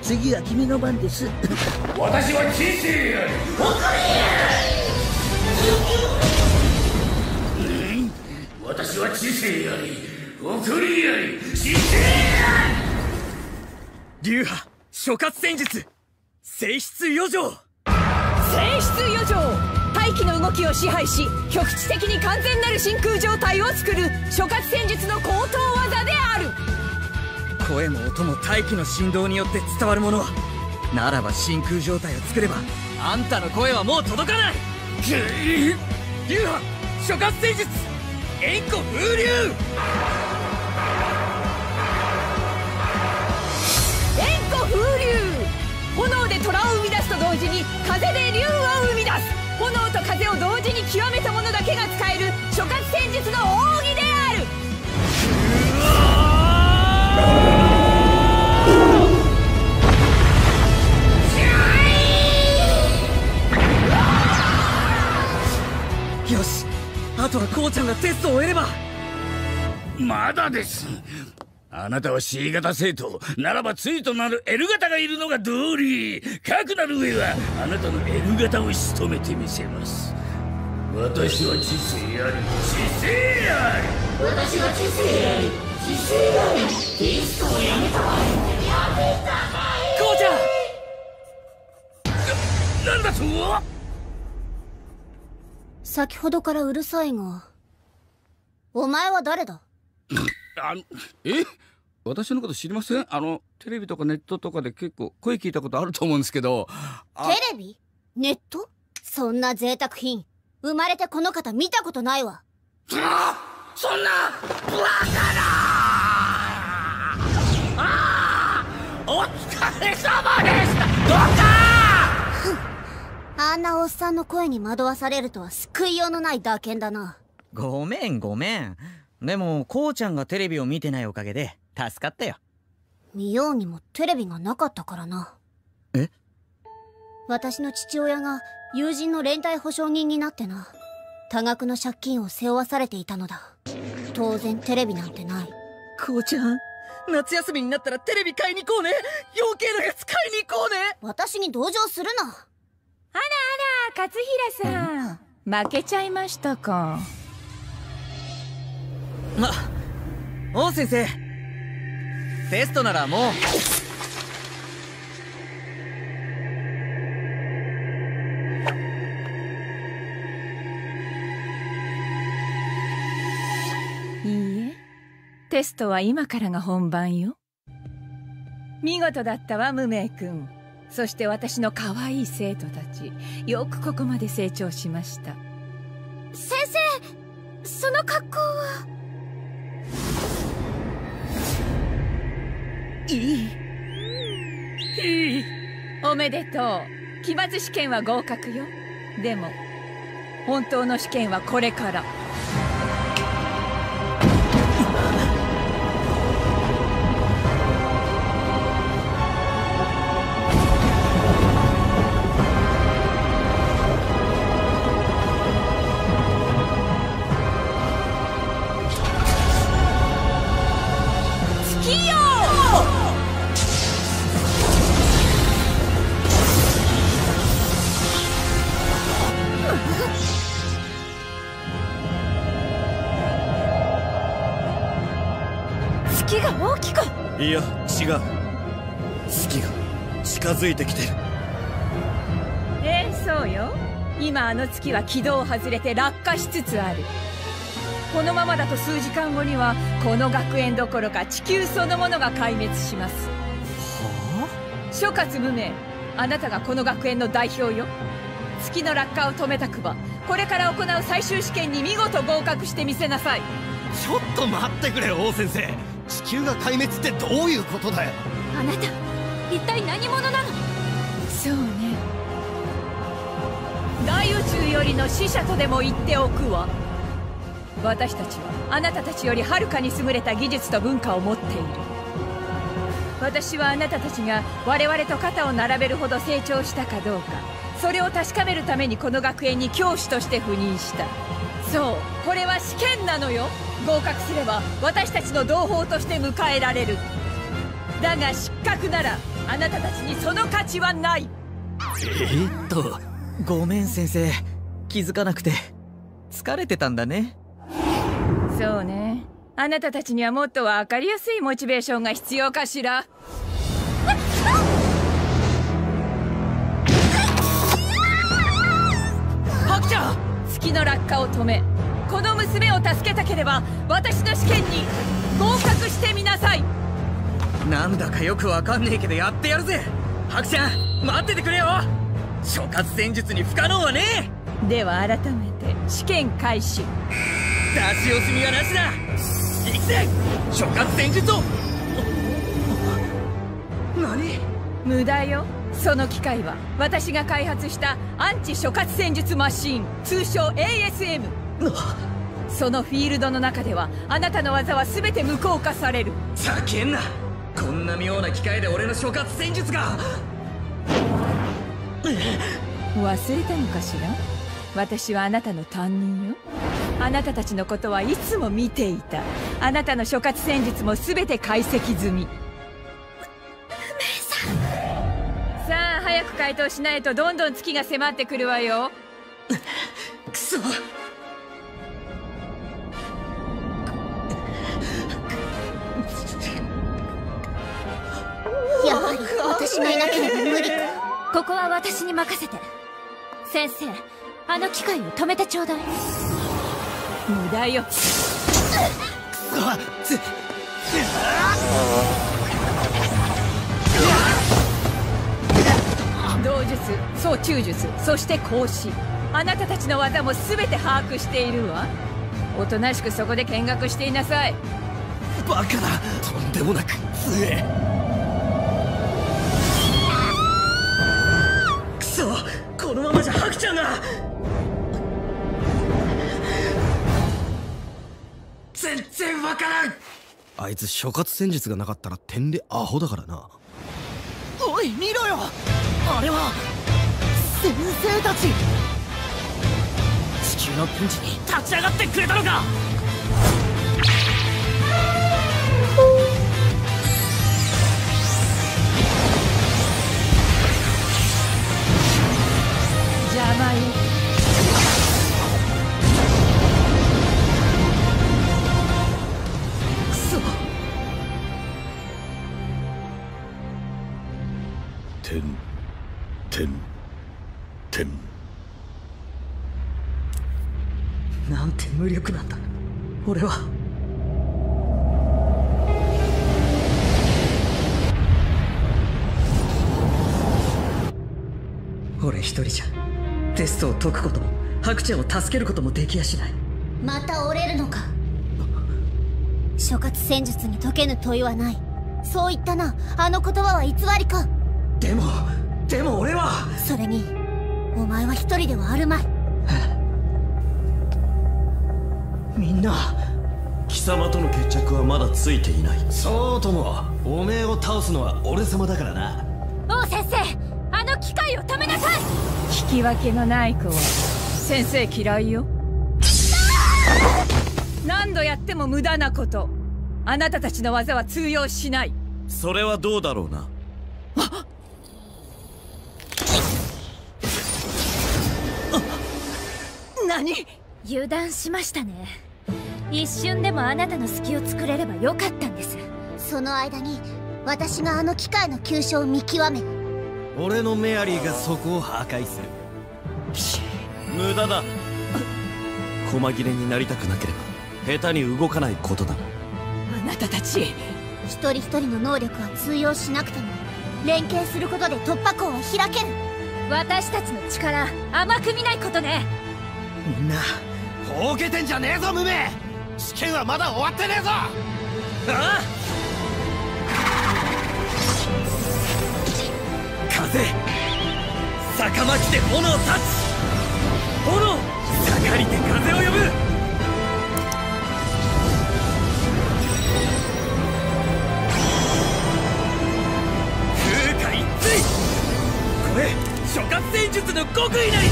次は君の番です。私は知性あり誇りあり。私は知性あり誇りあり。知性流派諸葛戦術性質余剰。性質余剰大気の動きを支配し局地的に完全なる真空状態を作る諸葛戦術の高等技である。声も音も大気の振動によって伝わるもの。ならば真空状態を作ればあんたの声はもう届かない。流派諸葛戦術円弧風流。円弧風流。炎で虎を生み出すと同時に風で竜を生み出す炎と風を同時に極めた者だけが使える諸葛戦術の奥義である。よしあとはこうちゃんがテストを終えれば。まだですあなたは C 型生徒。ならば対となる L 型がいるのが道理。かくなる上はあなたの L 型を仕留めてみせます。私は知性あり。知性あり。私は知性あり。知性あり。ディスコをやめたわやめたかいこうちゃん。なんだと？先ほどからうるさいが。お前は誰だ？あのえ？私のこと知りません？あのテレビとかネットとかで結構声聞いたことあると思うんですけど。テレビ？ネット？そんな贅沢品。生まれてこの方見たことないわ。あそんなバカなあお疲れ様でした！どうかあんなおっさんの声に惑わされるとは救いようのない打鍵だな。ごめんごめんでもこうちゃんがテレビを見てないおかげで助かったよ。見ようにもテレビがなかったからな。え？私の父親が友人の連帯保証人になってな。多額の借金を背負わされていたのだ。当然テレビなんてない。こうちゃん夏休みになったらテレビ買いに行こうね。余計なやつ買いに行こうね。私に同情するな。あらあら勝平さん。負けちゃいましたかあ王先生。テストならもう。いいえ。テストは今からが本番よ。見事だったわ無名君。そして私の可愛い生徒たち。よくここまで成長しました。先生その格好は？いい。いい。おめでとう。期末試験は合格よ。でも本当の試験はこれから。近づいてきてる。ええそうよ。今あの月は軌道を外れて落下しつつある。このままだと数時間後にはこの学園どころか地球そのものが壊滅します。はあ諸葛無名あなたがこの学園の代表よ。月の落下を止めたくばこれから行う最終試験に見事合格してみせなさい。ちょっと待ってくれ王先生。地球が壊滅ってどういうことだよ。あなた一体何者なの？そうね。大宇宙よりの使者とでも言っておくわ。私たちはあなたたちよりはるかに優れた技術と文化を持っている。私はあなたたちが我々と肩を並べるほど成長したかどうかそれを確かめるためにこの学園に教師として赴任した。そうこれは試験なのよ。合格すれば私たちの同胞として迎えられる。だが失格ならあなたたちにその価値はない。えっとごめん先生。気づかなくて。疲れてたんだね。そうね。あなたたちにはもっと分かりやすいモチベーションが必要かしら。ハクちゃん月の落下を止めこの娘を助けたければ私の試験に合格してみなさいなんだかよくわかんねえけどやってやるぜ。ハクちゃん待っててくれよ。諸葛戦術に不可能はねでは改めて試験開始。出し惜しみはなしだ。行くぜ。諸葛戦術を。何？無駄よ。その機械は私が開発したアンチ諸葛戦術マシーン。通称 ASM そのフィールドの中ではあなたの技は全て無効化される。ざけんなこんな妙な機械で俺の諸葛戦術が。忘れたのかしら？私はあなたの担任よ。あなたたちのことはいつも見ていた。あなたの諸葛戦術も全て解析済み。さあ早く回答しないとどんどん月が迫ってくるわよ。くそ私がいなければ無理。かここは私に任せて。先生あの機械を止めてちょうだい。無駄よ。道術総中術そして孔子。あなたたちの技も全て把握しているわ。おとなしくそこで見学していなさい。バカだとんでもなく強えこのままじゃハクちゃんが全然わからん。あいつ諸葛戦術がなかったら点でアホだからな。おい見ろよ。あれは先生たち。地球のピンチに立ち上がってくれたのか邪魔よくそ。点点点なんて無力なんだ。俺は。俺一人じゃ。テストを解くこともハクちゃんを助けることもできやしない。また折れるのか？諸葛戦術に解けぬ問いはない。そう言ったな。あの言葉は偽りか？でもでも俺は。それにお前は一人ではあるまい。みんな。貴様との決着はまだついていない。そうとも。おめえを倒すのは俺様だからな。王先生き分けのない子は先生嫌いよ。何度やっても無駄なこと。あなたたちの技は通用しない。それはどうだろうな？何？油断しましたね。一瞬でもあなたの隙を作れればよかったんです。その間に私があの機械の急所を見極め。俺のメアリーがそこを破壊する無駄だ。細切れになりたくなければ下手に動かないことだ。あなたたち。一人一人の能力は通用しなくても連携することで突破口は開ける。私たちの力甘く見ないことね。みんなほうけてんじゃねえぞ無名。試験はまだ終わってねえぞ。ああ。風。逆巻きで炎タッチ炎盛りで風を呼ぶ。風化一対これ諸葛戦術の極意なり。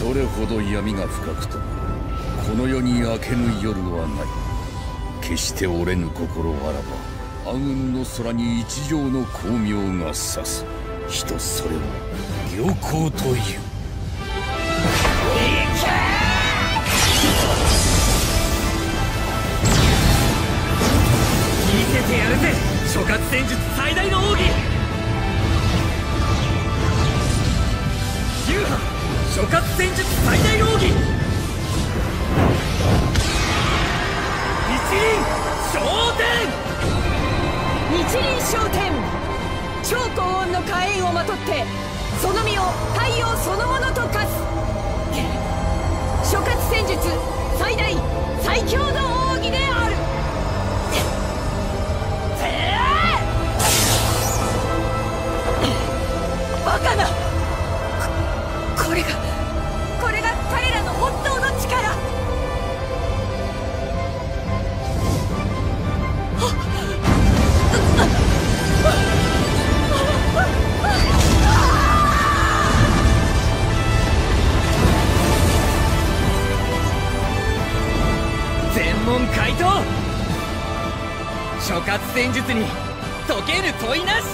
どれほど闇が深くともこの世に明けぬ夜はない。決して折れぬ心あらば暗雲の空に一条の光明が差す。人それを良好という。見せてやるぜ諸葛戦術最大の奥義。流派諸葛戦術最大の奥義。一輪昇天。一輪昇天超高温の火炎をまとってその身を太陽そのものと化す。諸葛戦術最大最強の奥義である。バカな！諸葛戦術に解ける問いなし。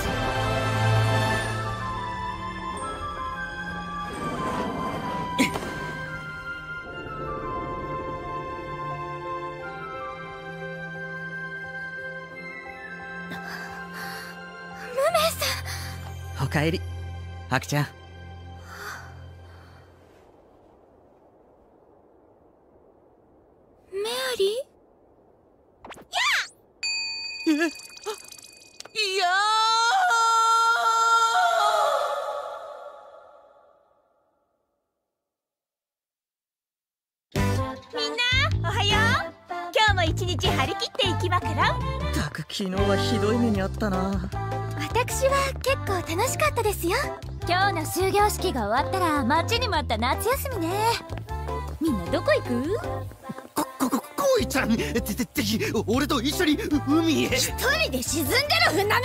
おかえり白ちゃん。昨日はひどい目にあったな。私は結構楽しかったですよ。今日の終業式が終わったら待ちに待った夏休みね。みんなどこ行く？こいちゃん。ぜぜぜひ俺と一緒に海へ。一人で沈んでる船娘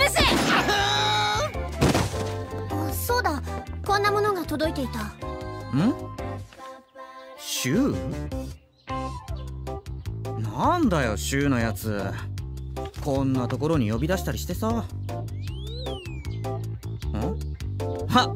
あそうだ。こんなものが届いていた。ん？シュウなんだよシュウのやつこんなところに呼び出したりしてさ。ん？あ